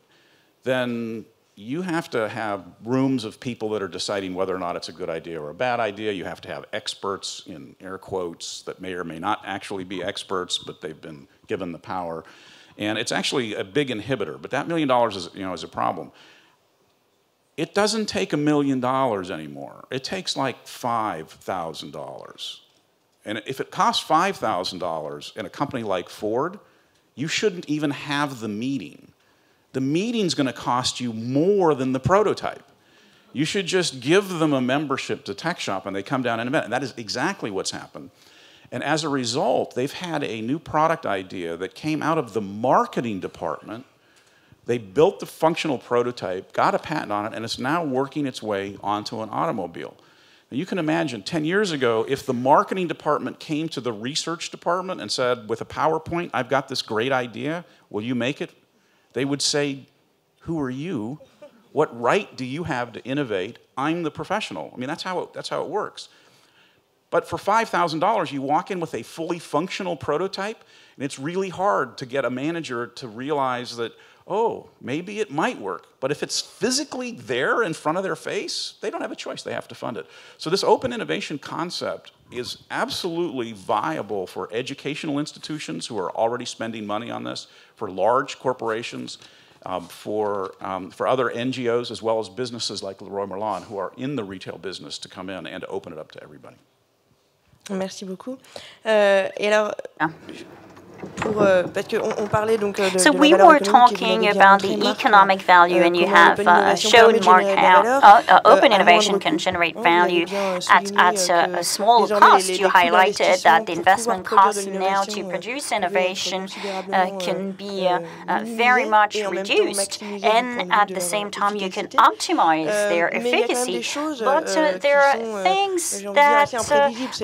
then you have to have rooms of people that are deciding whether or not it's a good idea or a bad idea. You have to have experts, in air quotes, that may or may not actually be experts, but they've been given the power. And it's actually a big inhibitor, but that million dollars is, you know, is a problem. It doesn't take a million dollars anymore. It takes like $5,000. And if it costs $5,000 in a company like Ford, you shouldn't even have the meeting the meeting's going to cost you more than the prototype. You should just give them a membership to TechShop and they come down in a minute. And that is exactly what's happened. And as a result, they've had a new product idea that came out of the marketing department. They built the functional prototype, got a patent on it, and it's now working its way onto an automobile. Now you can imagine 10 years ago, if the marketing department came to the research department and said, with a PowerPoint, I've got this great idea, will you make it? They would say, Who are you? What right do you have to innovate? I'm the professional. I mean, that's how it, that's how it works. But for $5,000, you walk in with a fully functional prototype, and it's really hard to get a manager to realize that, oh, maybe it might work. But if it's physically there in front of their face, they don't have a choice. They have to fund it. So this open innovation concept is absolutely viable for educational institutions who are already spending money on this, for large corporations, um, for, um, for other NGOs, as well as businesses like Leroy Merlin, who are in the retail business to come in and open it up to everybody. Merci beaucoup. Euh, et alors, ah. Euh, parce que on, parlait donc euh, so we were talking about the economic value, and you have uh, shown, Mark, how uh, uh, open innovation can generate value at, at a, a small cost. You highlighted that the investment cost now to produce innovation uh, can be uh, uh, very much reduced, and at the same time you can optimize their efficacy. But there are things that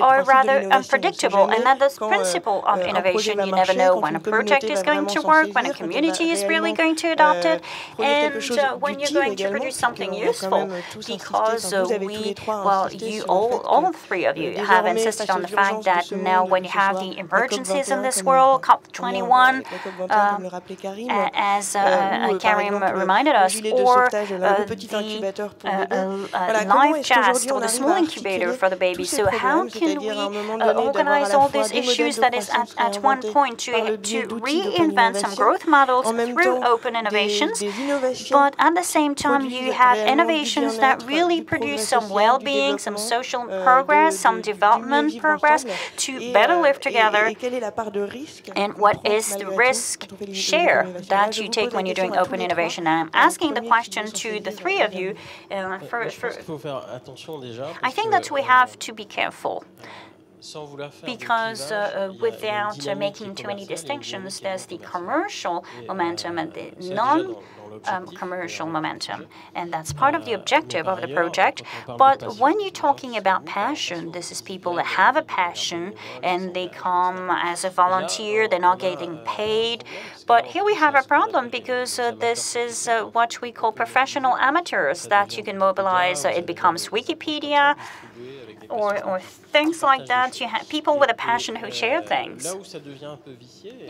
are rather unpredictable, and that the principle of innovation. You never know when a project is going to work, when a community is really going to adopt it, and uh, when you're going to produce something useful. Because uh, we, well, you all, all three of you have insisted on the fact that now when you have the emergencies in this world, COP21, uh, as uh, Karim reminded us, or uh, the uh, live chest or the small incubator for the baby. So how can we organize all these issues that is at, at one point to, to reinvent some growth models through open innovations, but at the same time, you have innovations that really produce some well-being, some social progress, some development progress to better live together. And what is the risk share that you take when you're doing open innovation? And I'm asking the question to the three of you. Uh, for, for, I think that we have to be careful because uh, without uh, making too many distinctions, there's the commercial momentum and the non um, commercial momentum. And that's part of the objective of the project. But when you're talking about passion, this is people that have a passion and they come as a volunteer, they're not getting paid. But here we have a problem because uh, this is uh, what we call professional amateurs that you can mobilize. Uh, it becomes Wikipedia or, or things like that. You have people with a passion who share things.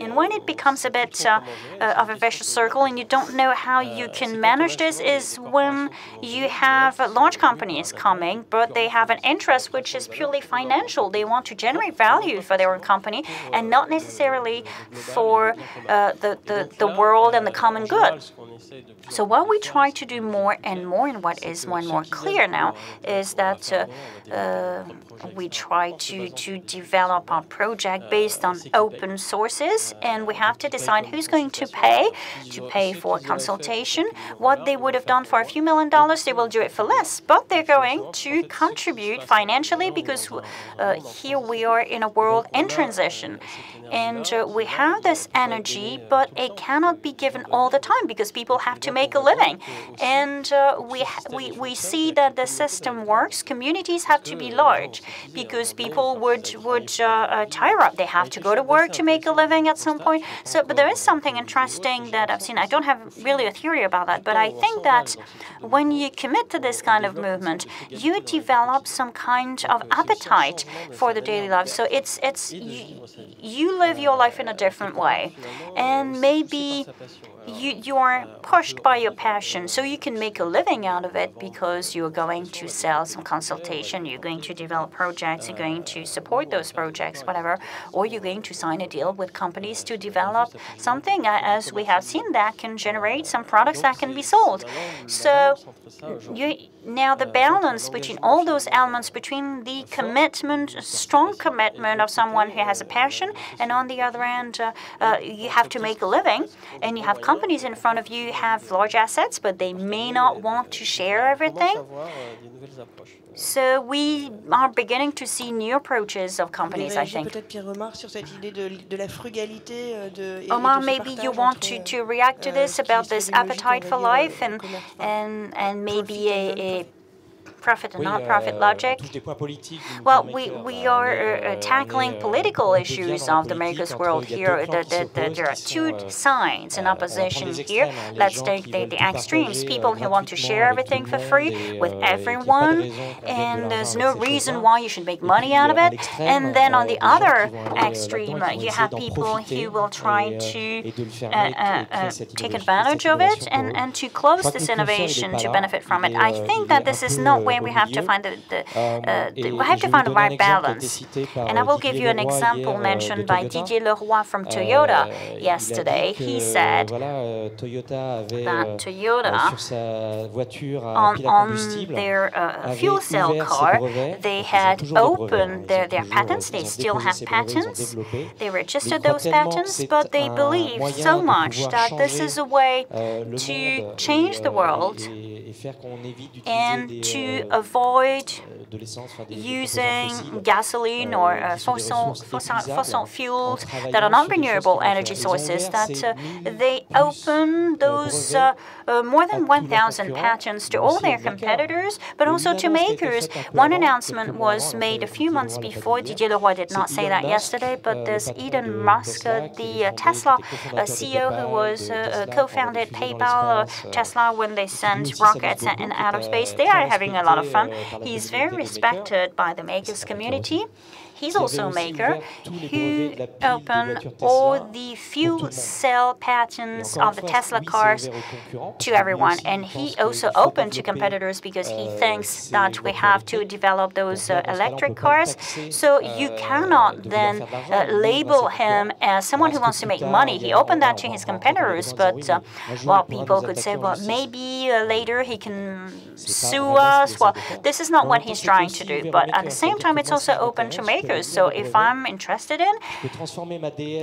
And when it becomes a bit uh, uh, of a vicious circle and you don't know how you can manage this is when you have large companies coming, but they have an interest which is purely financial. They want to generate value for their own company and not necessarily for uh, the, the, the world and the common good. So what we try to do more and more, and what is more and more clear now, is that uh, uh, we try to, to develop our project based on open sources, and we have to decide who's going to pay, to pay for consultation. What they would have done for a few million dollars, they will do it for less, but they're going to contribute financially because uh, here we are in a world in transition. And uh, we have this energy, but it cannot be given all the time because people have to make a living. And uh, we, we, we see that the system works. Communities have to be large because people would, would uh, uh, tire up. They have to go to work to make a living at some point. So, but there is something interesting that I've seen. I don't have really a theory about that, but I think that when you commit to this kind of movement, you develop some kind of appetite for the daily life. So it's it's you, you live your life in a different way, and maybe you, you are pushed by your passion, so you can make a living out of it because you're going to sell some consultation, you're going to develop projects, you're going to support those projects, whatever, or you're going to sign a deal with companies to develop something, as we have seen, that can generate some products that can be sold. So you, now the balance between all those elements, between the commitment, strong commitment of someone who has a passion, and on the other end, uh, uh, you have to make a living, and you have companies in front of you have large assets, but they may not want to share everything. So we are beginning to see new approaches of companies, I think. Omar, maybe you want to, to react to this about this appetite for life and and and maybe a, a profit and non-profit logic. Well, we, we are uh, tackling political issues of the maker's world here. The, the, the, there are two sides in opposition here. Let's take the, the extremes, people who want to share everything for free with everyone, and there's no reason why you should make money out of it. And then on the other extreme, you have people who will try to uh, uh, uh, take advantage of it and, and to close this innovation to benefit from it. I think that this is not where we have to find the, the, uh, the, we have to find the right balance. And I will give you an example mentioned by Didier Leroy from Toyota yesterday. He said that Toyota, on, on their uh, fuel cell car, they had opened their, their patents. They still have patents. They registered those patents, but they believe so much that this is a way to change the world and to avoid using gasoline or uh, fossil, fossil, fossil fuels that are non renewable energy sources, that uh, they open those uh, uh more than 1,000 patents to all their competitors, but also to makers. One announcement was made a few months before. Didier Leroy did not say that yesterday, but there's Elon Musk, uh, the uh, Tesla CEO who was co-founded PayPal, Tesla, when they sent rockets in outer space. They are having a lot of fun. He's very respected by the makers community. He's also a maker who opened all the fuel cell patents of the Tesla cars to everyone. And he also opened to competitors because he thinks that we have to develop those uh, electric cars. So you cannot then uh, label him as someone who wants to make money. He opened that to his competitors, but uh, well, people could say, well, maybe uh, later he can sue us. Well, this is not what he's trying to do. But at the same time, it's also open to makers so if I'm interested in,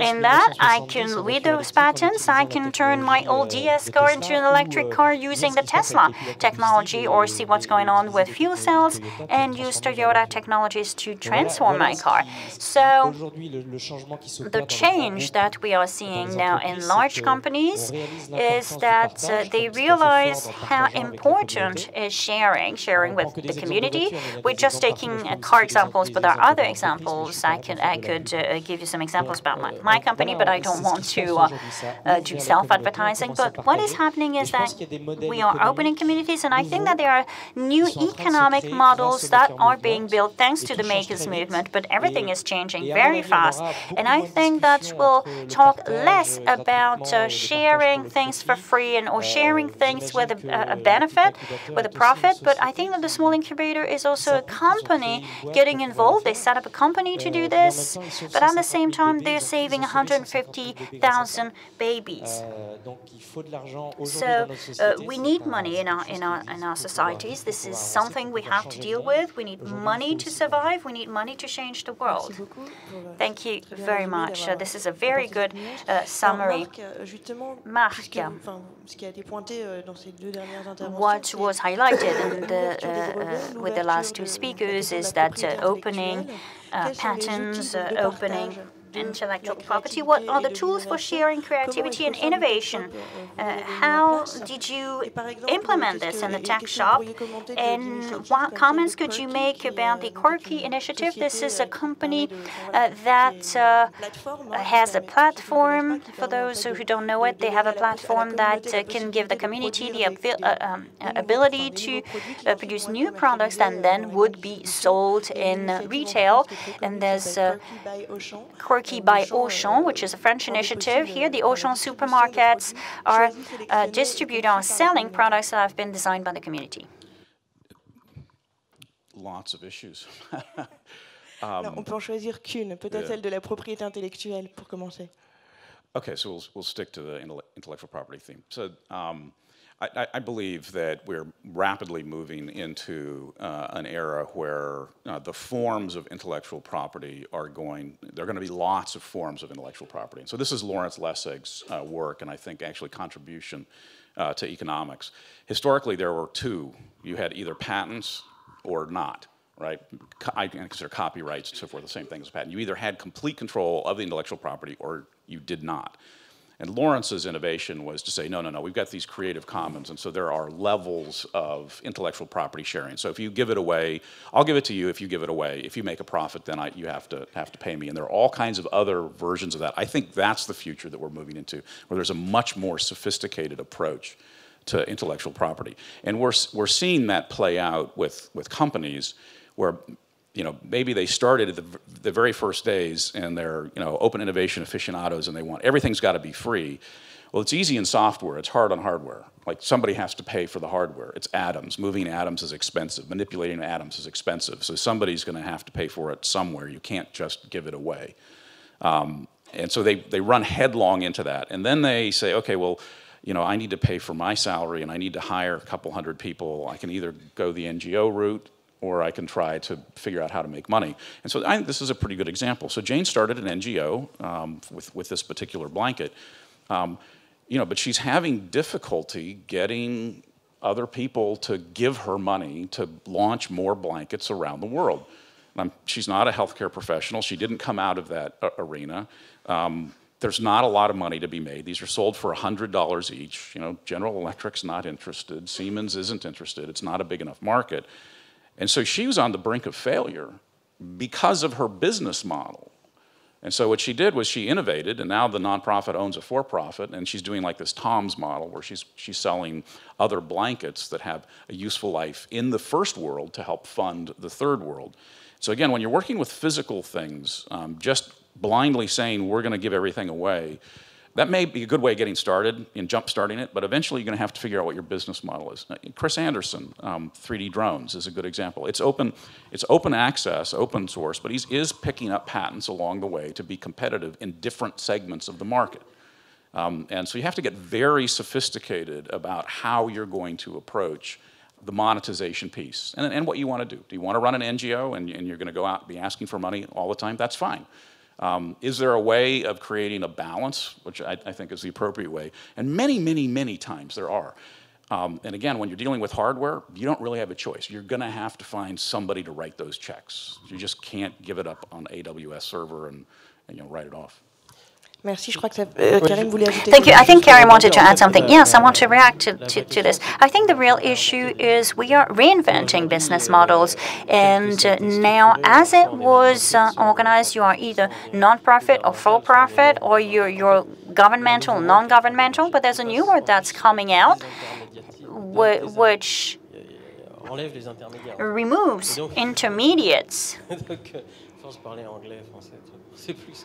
in that, I can read those patents. I can turn my old DS car into an electric car using the Tesla technology or see what's going on with fuel cells and use Toyota technologies to transform my car. So the change that we are seeing now in large companies is that uh, they realize how important is sharing, sharing with the community. We're just taking uh, car examples, but there are other examples examples. I could I could uh, give you some examples about my, my company, but I don't want to uh, uh, do self-advertising. But what is happening is that we are opening communities, and I think that there are new economic models that are being built thanks to the makers movement. But everything is changing very fast, and I think that we'll talk less about uh, sharing things for free and or sharing things with a, a benefit, with a profit. But I think that the small incubator is also a company getting involved. They set up a company to do this, but at the same time, they're saving 150,000 babies. So uh, we need money in our, in, our, in our societies. This is something we have to deal with. We need money to survive. We need money to change the world. Thank you very much. Uh, this is a very good uh, summary. Marc, what was highlighted the, uh, with the last two speakers is that uh, opening uh, patents, uh, opening intellectual property? What are the tools for sharing creativity and innovation? Uh, how did you implement this in the tech shop? And what comments could you make about the Quirky initiative? This is a company uh, that uh, has a platform. For those who don't know it, they have a platform that uh, can give the community the uh, um, ability to uh, produce new products and then would be sold in retail. And there's Quirky Quirky by Auchan, which is a French initiative. Here, the Auchan supermarkets are uh, distributing or selling products that have been designed by the community. Lots of issues. um, non, on peut en choisir qu'une, peut-être yeah. celle de la propriété intellectuelle pour commencer. Okay, so we'll, we'll stick to the intellectual property theme. So, um, I, I, believe that we're rapidly moving into uh, an era where uh, the forms of intellectual property are going, there are going to be lots of forms of intellectual property. And so this is Lawrence Lessig's uh, work and I think actually contribution uh, to economics. Historically, there were two. You had either patents or not, right? I consider copyrights and so forth the same thing as a patent. You either had complete control of the intellectual property or you did not. And Lawrence's innovation was to say, no, no, no, we've got these creative commons, and so there are levels of intellectual property sharing. So if you give it away, I'll give it to you if you give it away. If you make a profit, then I, you have to, have to pay me. And there are all kinds of other versions of that. I think that's the future that we're moving into, where there's a much more sophisticated approach to intellectual property. And we're, we're seeing that play out with, with companies where you know, maybe they started at the, the very first days and they're, you know, open innovation aficionados and they want, everything's got to be free. Well, it's easy in software, it's hard on hardware. Like somebody has to pay for the hardware. It's atoms. Moving atoms is expensive. Manipulating atoms is expensive. So somebody's going to have to pay for it somewhere. You can't just give it away. Um, and so they, they run headlong into that. And then they say, okay, well, you know, I need to pay for my salary and I need to hire a couple hundred people. I can either go the NGO route or I can try to figure out how to make money. And so I think this is a pretty good example. So Jane started an NGO um, with, with this particular blanket, um, you know, but she's having difficulty getting other people to give her money to launch more blankets around the world. Um, she's not a healthcare professional. She didn't come out of that uh, arena. Um, there's not a lot of money to be made. These are sold for $100 each. You know, General Electric's not interested. Siemens isn't interested. It's not a big enough market. And so she was on the brink of failure because of her business model. And so what she did was she innovated, and now the nonprofit owns a for-profit, and she's doing like this Tom's model where she's, she's selling other blankets that have a useful life in the first world to help fund the third world. So again, when you're working with physical things, um, just blindly saying we're going to give everything away that may be a good way of getting started in jump starting it, but eventually you're going to have to figure out what your business model is. Chris Anderson, um, 3D drones, is a good example. It's open, it's open access, open source, but he is picking up patents along the way to be competitive in different segments of the market. Um, and so you have to get very sophisticated about how you're going to approach the monetization piece and, and what you want to do. Do you want to run an NGO and, and you're going to go out and be asking for money all the time? That's fine. Um, is there a way of creating a balance, which I, I, think is the appropriate way? And many, many, many times there are. Um, and again, when you're dealing with hardware, you don't really have a choice. You're going to have to find somebody to write those checks. You just can't give it up on AWS server and, and you know, write it off. Merci. Je crois que ça, euh, Karim voulait ajouter. Thank you. I think Karim wanted to add something. Yes, I want to react to, to, to this. I think the real issue is we are reinventing business models. And uh, now, as it was uh, organized, you are either non-profit or for-profit, or you're, you're governmental, non-governmental. But there's a new word that's coming out, which removes intermediates.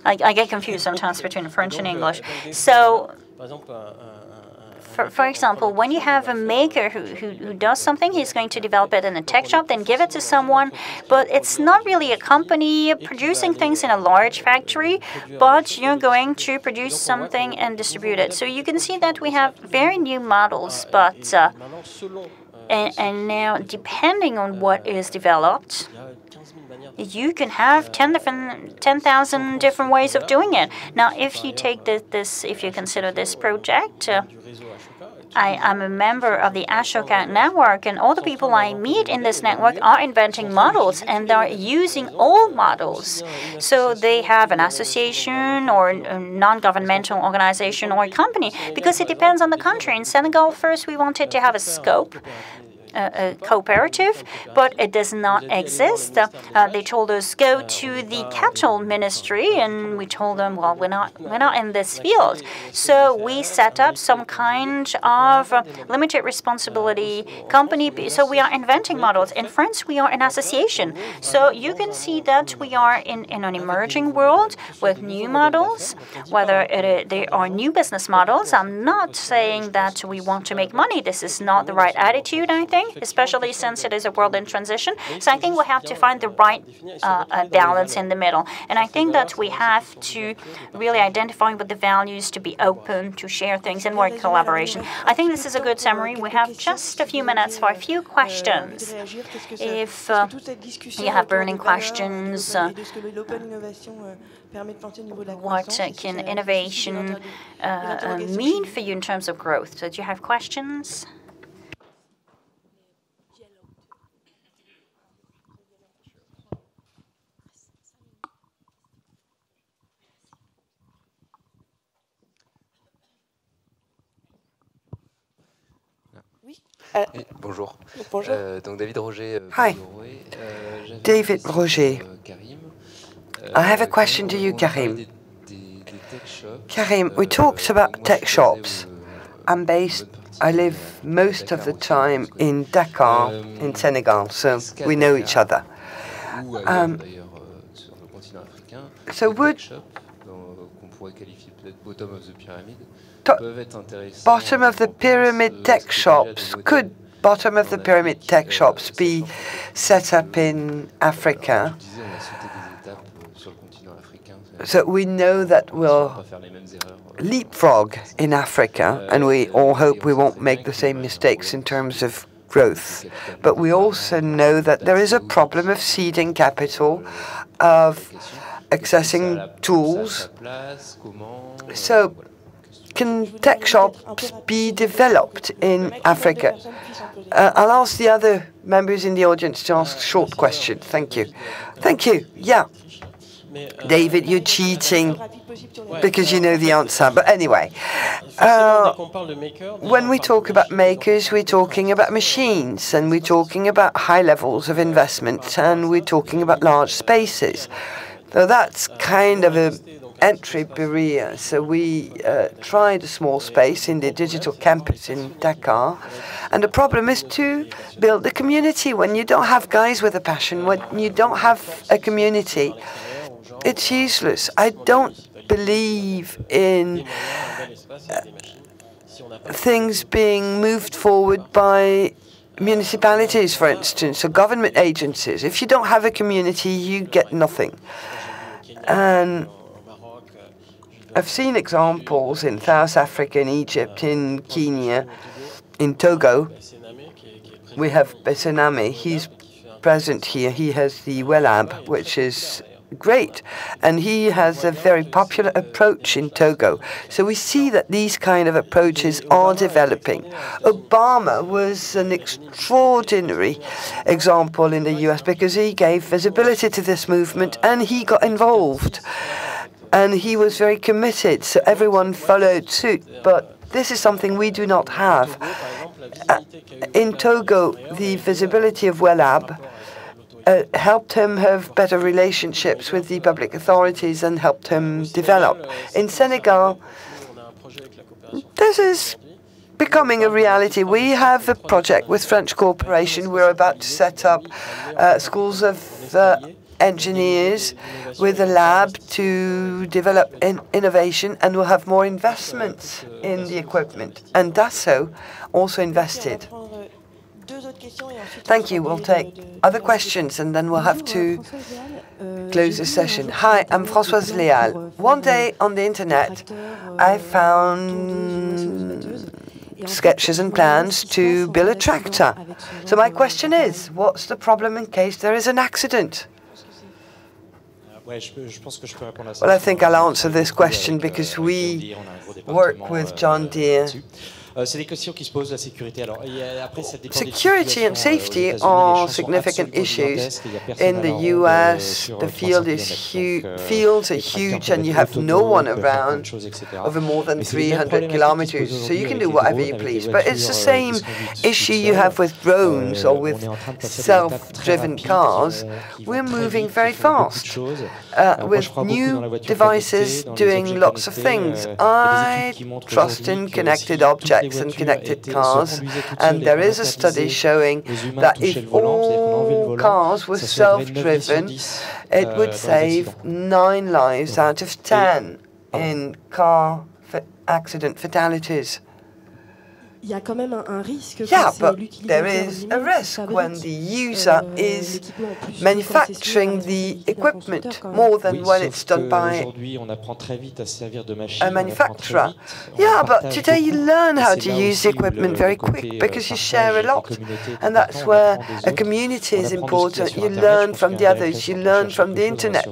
I, I get confused sometimes between French and English. So, for, for example, when you have a maker who, who, who, does something, he's going to develop it in a tech shop, then give it to someone. But it's not really a company producing things in a large factory, but you're going to produce something and distribute it. So you can see that we have very new models, but uh, and, and now depending on what is developed, you can have 10 different 10,000 different ways of doing it. Now, if you take this, this if you consider this project, uh, I am a member of the Ashoka network, and all the people I meet in this network are inventing models, and they're using old models. So they have an association or a non-governmental organization or a company, because it depends on the country. In Senegal, first we wanted to have a scope a cooperative, but it does not exist. Uh, they told us go to the cattle ministry, and we told them, well, we're not we're not in this field. So we set up some kind of limited responsibility company. So we are inventing models. In France, we are an association. So you can see that we are in, in an emerging world with new models, whether it, they are new business models. I'm not saying that we want to make money. This is not the right attitude, I think especially since it is a world in transition. So I think we have to find the right uh, balance in the middle. And I think that we have to really identify with the values to be open, to share things, and work collaboration. I think this is a good summary. We have just a few minutes for a few questions. If uh, you have burning questions, uh, what can innovation uh, mean for you in terms of growth? So do you have questions? Uh, bonjour. Bonjour. Uh, donc David Roger. Uh, Hi. David Roger. I have a question to you, Karim. Karim, we talked about tech shops. I'm based, I live most of the time in Dakar, in Senegal, so we know each other. Um, so would bottom of the pyramid tech shops could bottom of the pyramid tech shops be set up in Africa. so we know that we'll leapfrog in Africa, and we all hope we won't make the same mistakes in terms of growth. But we also know that there is a problem of seeding capital, of accessing tools. So can tech shops be developed in Africa? Uh, I'll ask the other members in the audience to ask short questions. Thank you. Thank you. Yeah. David, you're cheating because you know the answer. But anyway, uh, when we talk about makers, we're talking about machines and we're talking about high levels of investment and we're talking about large spaces. So that's kind of a entry barrier. So we uh, tried a small space in the digital campus in Dakar. And the problem is to build a community. When you don't have guys with a passion, when you don't have a community, it's useless. I don't believe in uh, things being moved forward by municipalities, for instance, or government agencies. If you don't have a community, you get nothing. And I've seen examples in South Africa, in Egypt, in Kenya, in Togo. We have Besename. He's present here. He has the WELAB, which is great. And he has a very popular approach in Togo. So we see that these kind of approaches are developing. Obama was an extraordinary example in the US because he gave visibility to this movement and he got involved. And he was very committed, so everyone followed suit. But this is something we do not have. Uh, in Togo, the visibility of Wellab uh, helped him have better relationships with the public authorities and helped him develop. In Senegal, this is becoming a reality. We have a project with French Corporation. We're about to set up uh, schools of uh, engineers with a lab to develop in innovation, and we'll have more investments in the equipment. And Dassault also invested. Thank you. We'll take other questions and then we'll have to close the session. Hi, I'm Françoise Léal. One day on the internet, I found sketches and plans to build a tractor. So my question is, what's the problem in case there is an accident? Well, I think I'll answer this question because we work with John Deere. Euh, c'est des questions qui se posent la sécurité. Alors, après, ça dépend Security and safety are significant issues. In the US, the field is huge. Fields are huge, and you have no one around over more than 300 kilometers, so you can do whatever you please. But it's the same issue you have with drones or with self-driven cars. We're moving very fast uh, with new devices doing lots of things. I trust in connected objects and connected cars. And there is a study showing that if all cars were self-driven, it would save nine lives out of ten in car accident fatalities. Yeah, but there is a risk when the user euh, is manufacturing the equipment more than when it's done by a manufacturer. Yeah, but today you learn how to use the equipment very quick because you share a lot. And that's where a community is important. You learn from the others, you learn from the internet.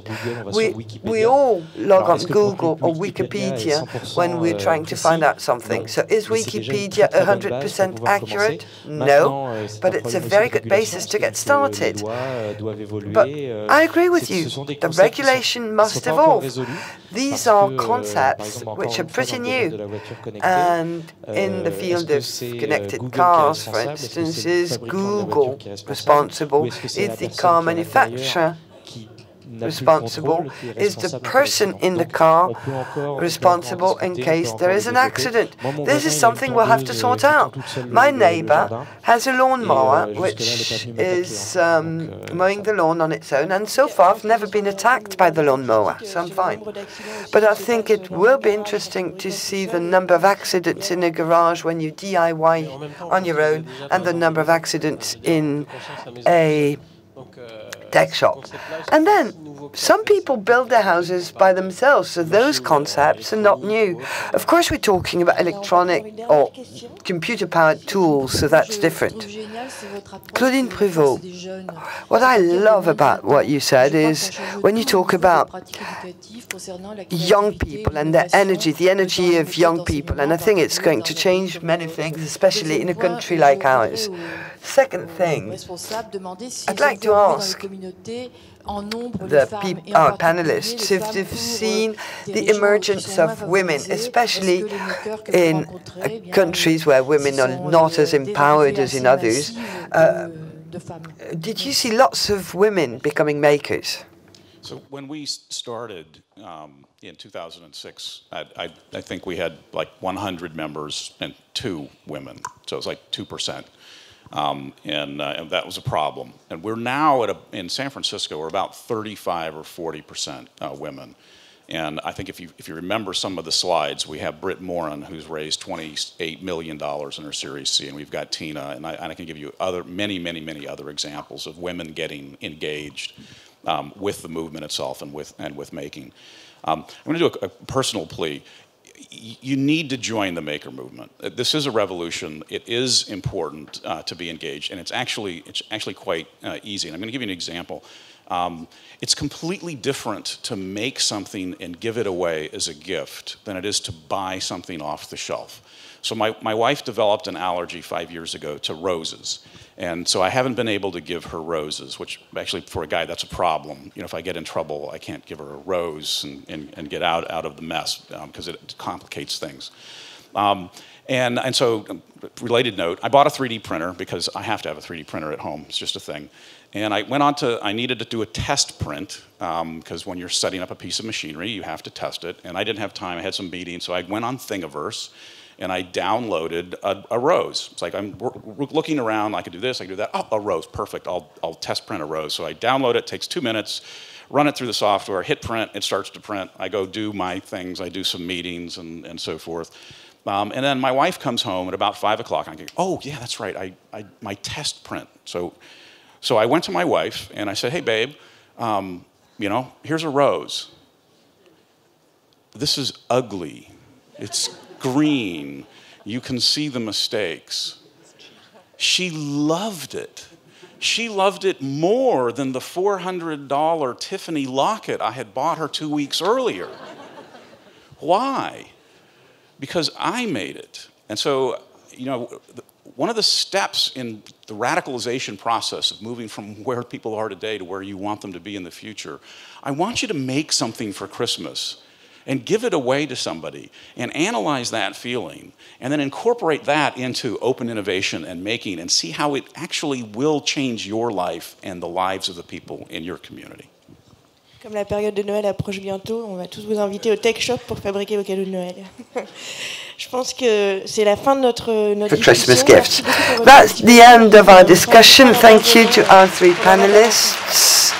We, we all log on Google or Wikipedia when we're trying to find out something. So is Wikipedia a 100% accurate? No, but it's a very good basis to get started. But I agree with you. The regulation must evolve. These are concepts which are pretty new. And in the field of connected cars, for instance, is Google responsible? Is the car manufacturer responsible? Is the person in the car responsible in case there is an accident? This is something we'll have to sort out. My neighbor has a lawnmower which is um, mowing the lawn on its own, and so far I've never been attacked by the lawnmower, so I'm fine. But I think it will be interesting to see the number of accidents in a garage when you DIY on your own and the number of accidents in a tech shop. And then some people build their houses by themselves, so those concepts are not new. Of course, we're talking about electronic or computer-powered tools, so that's different. Claudine Prévost, what I love about what you said is when you talk about young people and their energy, the energy of young people, and I think it's going to change many things, especially in a country like ours. Second thing, I'd like to ask the our panelists if they've seen the emergence of women, especially in countries where women are not as empowered as in others. Uh, did you see lots of women becoming makers? So when we started um, in 2006, I, I, I, think we had like 100 members and two women. So it was like 2%. Um, and, uh, and, that was a problem. And we're now at a, in San Francisco, we're about 35 or 40 percent uh, women. And I think if you, if you remember some of the slides, we have Brit Morin, who's raised $28 million in her Series C, and we've got Tina, and I, and I can give you other, many, many, many other examples of women getting engaged um, with the movement itself and with, and with making. Um, I'm going to do a, a personal plea you need to join the maker movement. Uh, this is a revolution. It is important uh, to be engaged, and it's actually it's actually quite uh, easy. And I'm going to give you an example. Um, it's completely different to make something and give it away as a gift than it is to buy something off the shelf. So my, my wife developed an allergy five years ago to roses. And so I haven't been able to give her roses, which actually for a guy, that's a problem. You know, if I get in trouble, I can't give her a rose and, and, and get out, out of the mess because um, it complicates things. Um, and, and so, related note, I bought a 3D printer because I have to have a 3D printer at home. It's just a thing. And I went on to, I needed to do a test print because um, when you're setting up a piece of machinery, you have to test it. And I didn't have time, I had some meetings, so I went on Thingiverse and I downloaded a, a rose. It's like I'm looking around, I could do this, I could do that. Oh, a rose, perfect. I'll, I'll test print a rose. So I download it, takes two minutes, run it through the software, hit print, it starts to print. I go do my things, I do some meetings and, and so forth. Um, and then my wife comes home at about five o'clock. I go, oh yeah, that's right. I, I, my test print. So, so I went to my wife and I said, hey babe, um, you know, here's a rose. This is ugly. It's green. You can see the mistakes. She loved it. She loved it more than the $400 Tiffany locket I had bought her two weeks earlier. Why? Because I made it. And so, you know, one of the steps in the radicalization process of moving from where people are today to where you want them to be in the future, I want you to make something for Christmas and give it away to somebody and analyze that feeling and then incorporate that into open innovation and making and see how it actually will change your life and the lives of the people in your community. Comme la période de Noël approche bientôt, on va tous vous inviter au Tech Shop pour fabriquer vos cadeaux de Noël. Je pense que c'est la fin de notre, notre Christmas gifts. That's the end of our discussion. Thank you to our three panelists.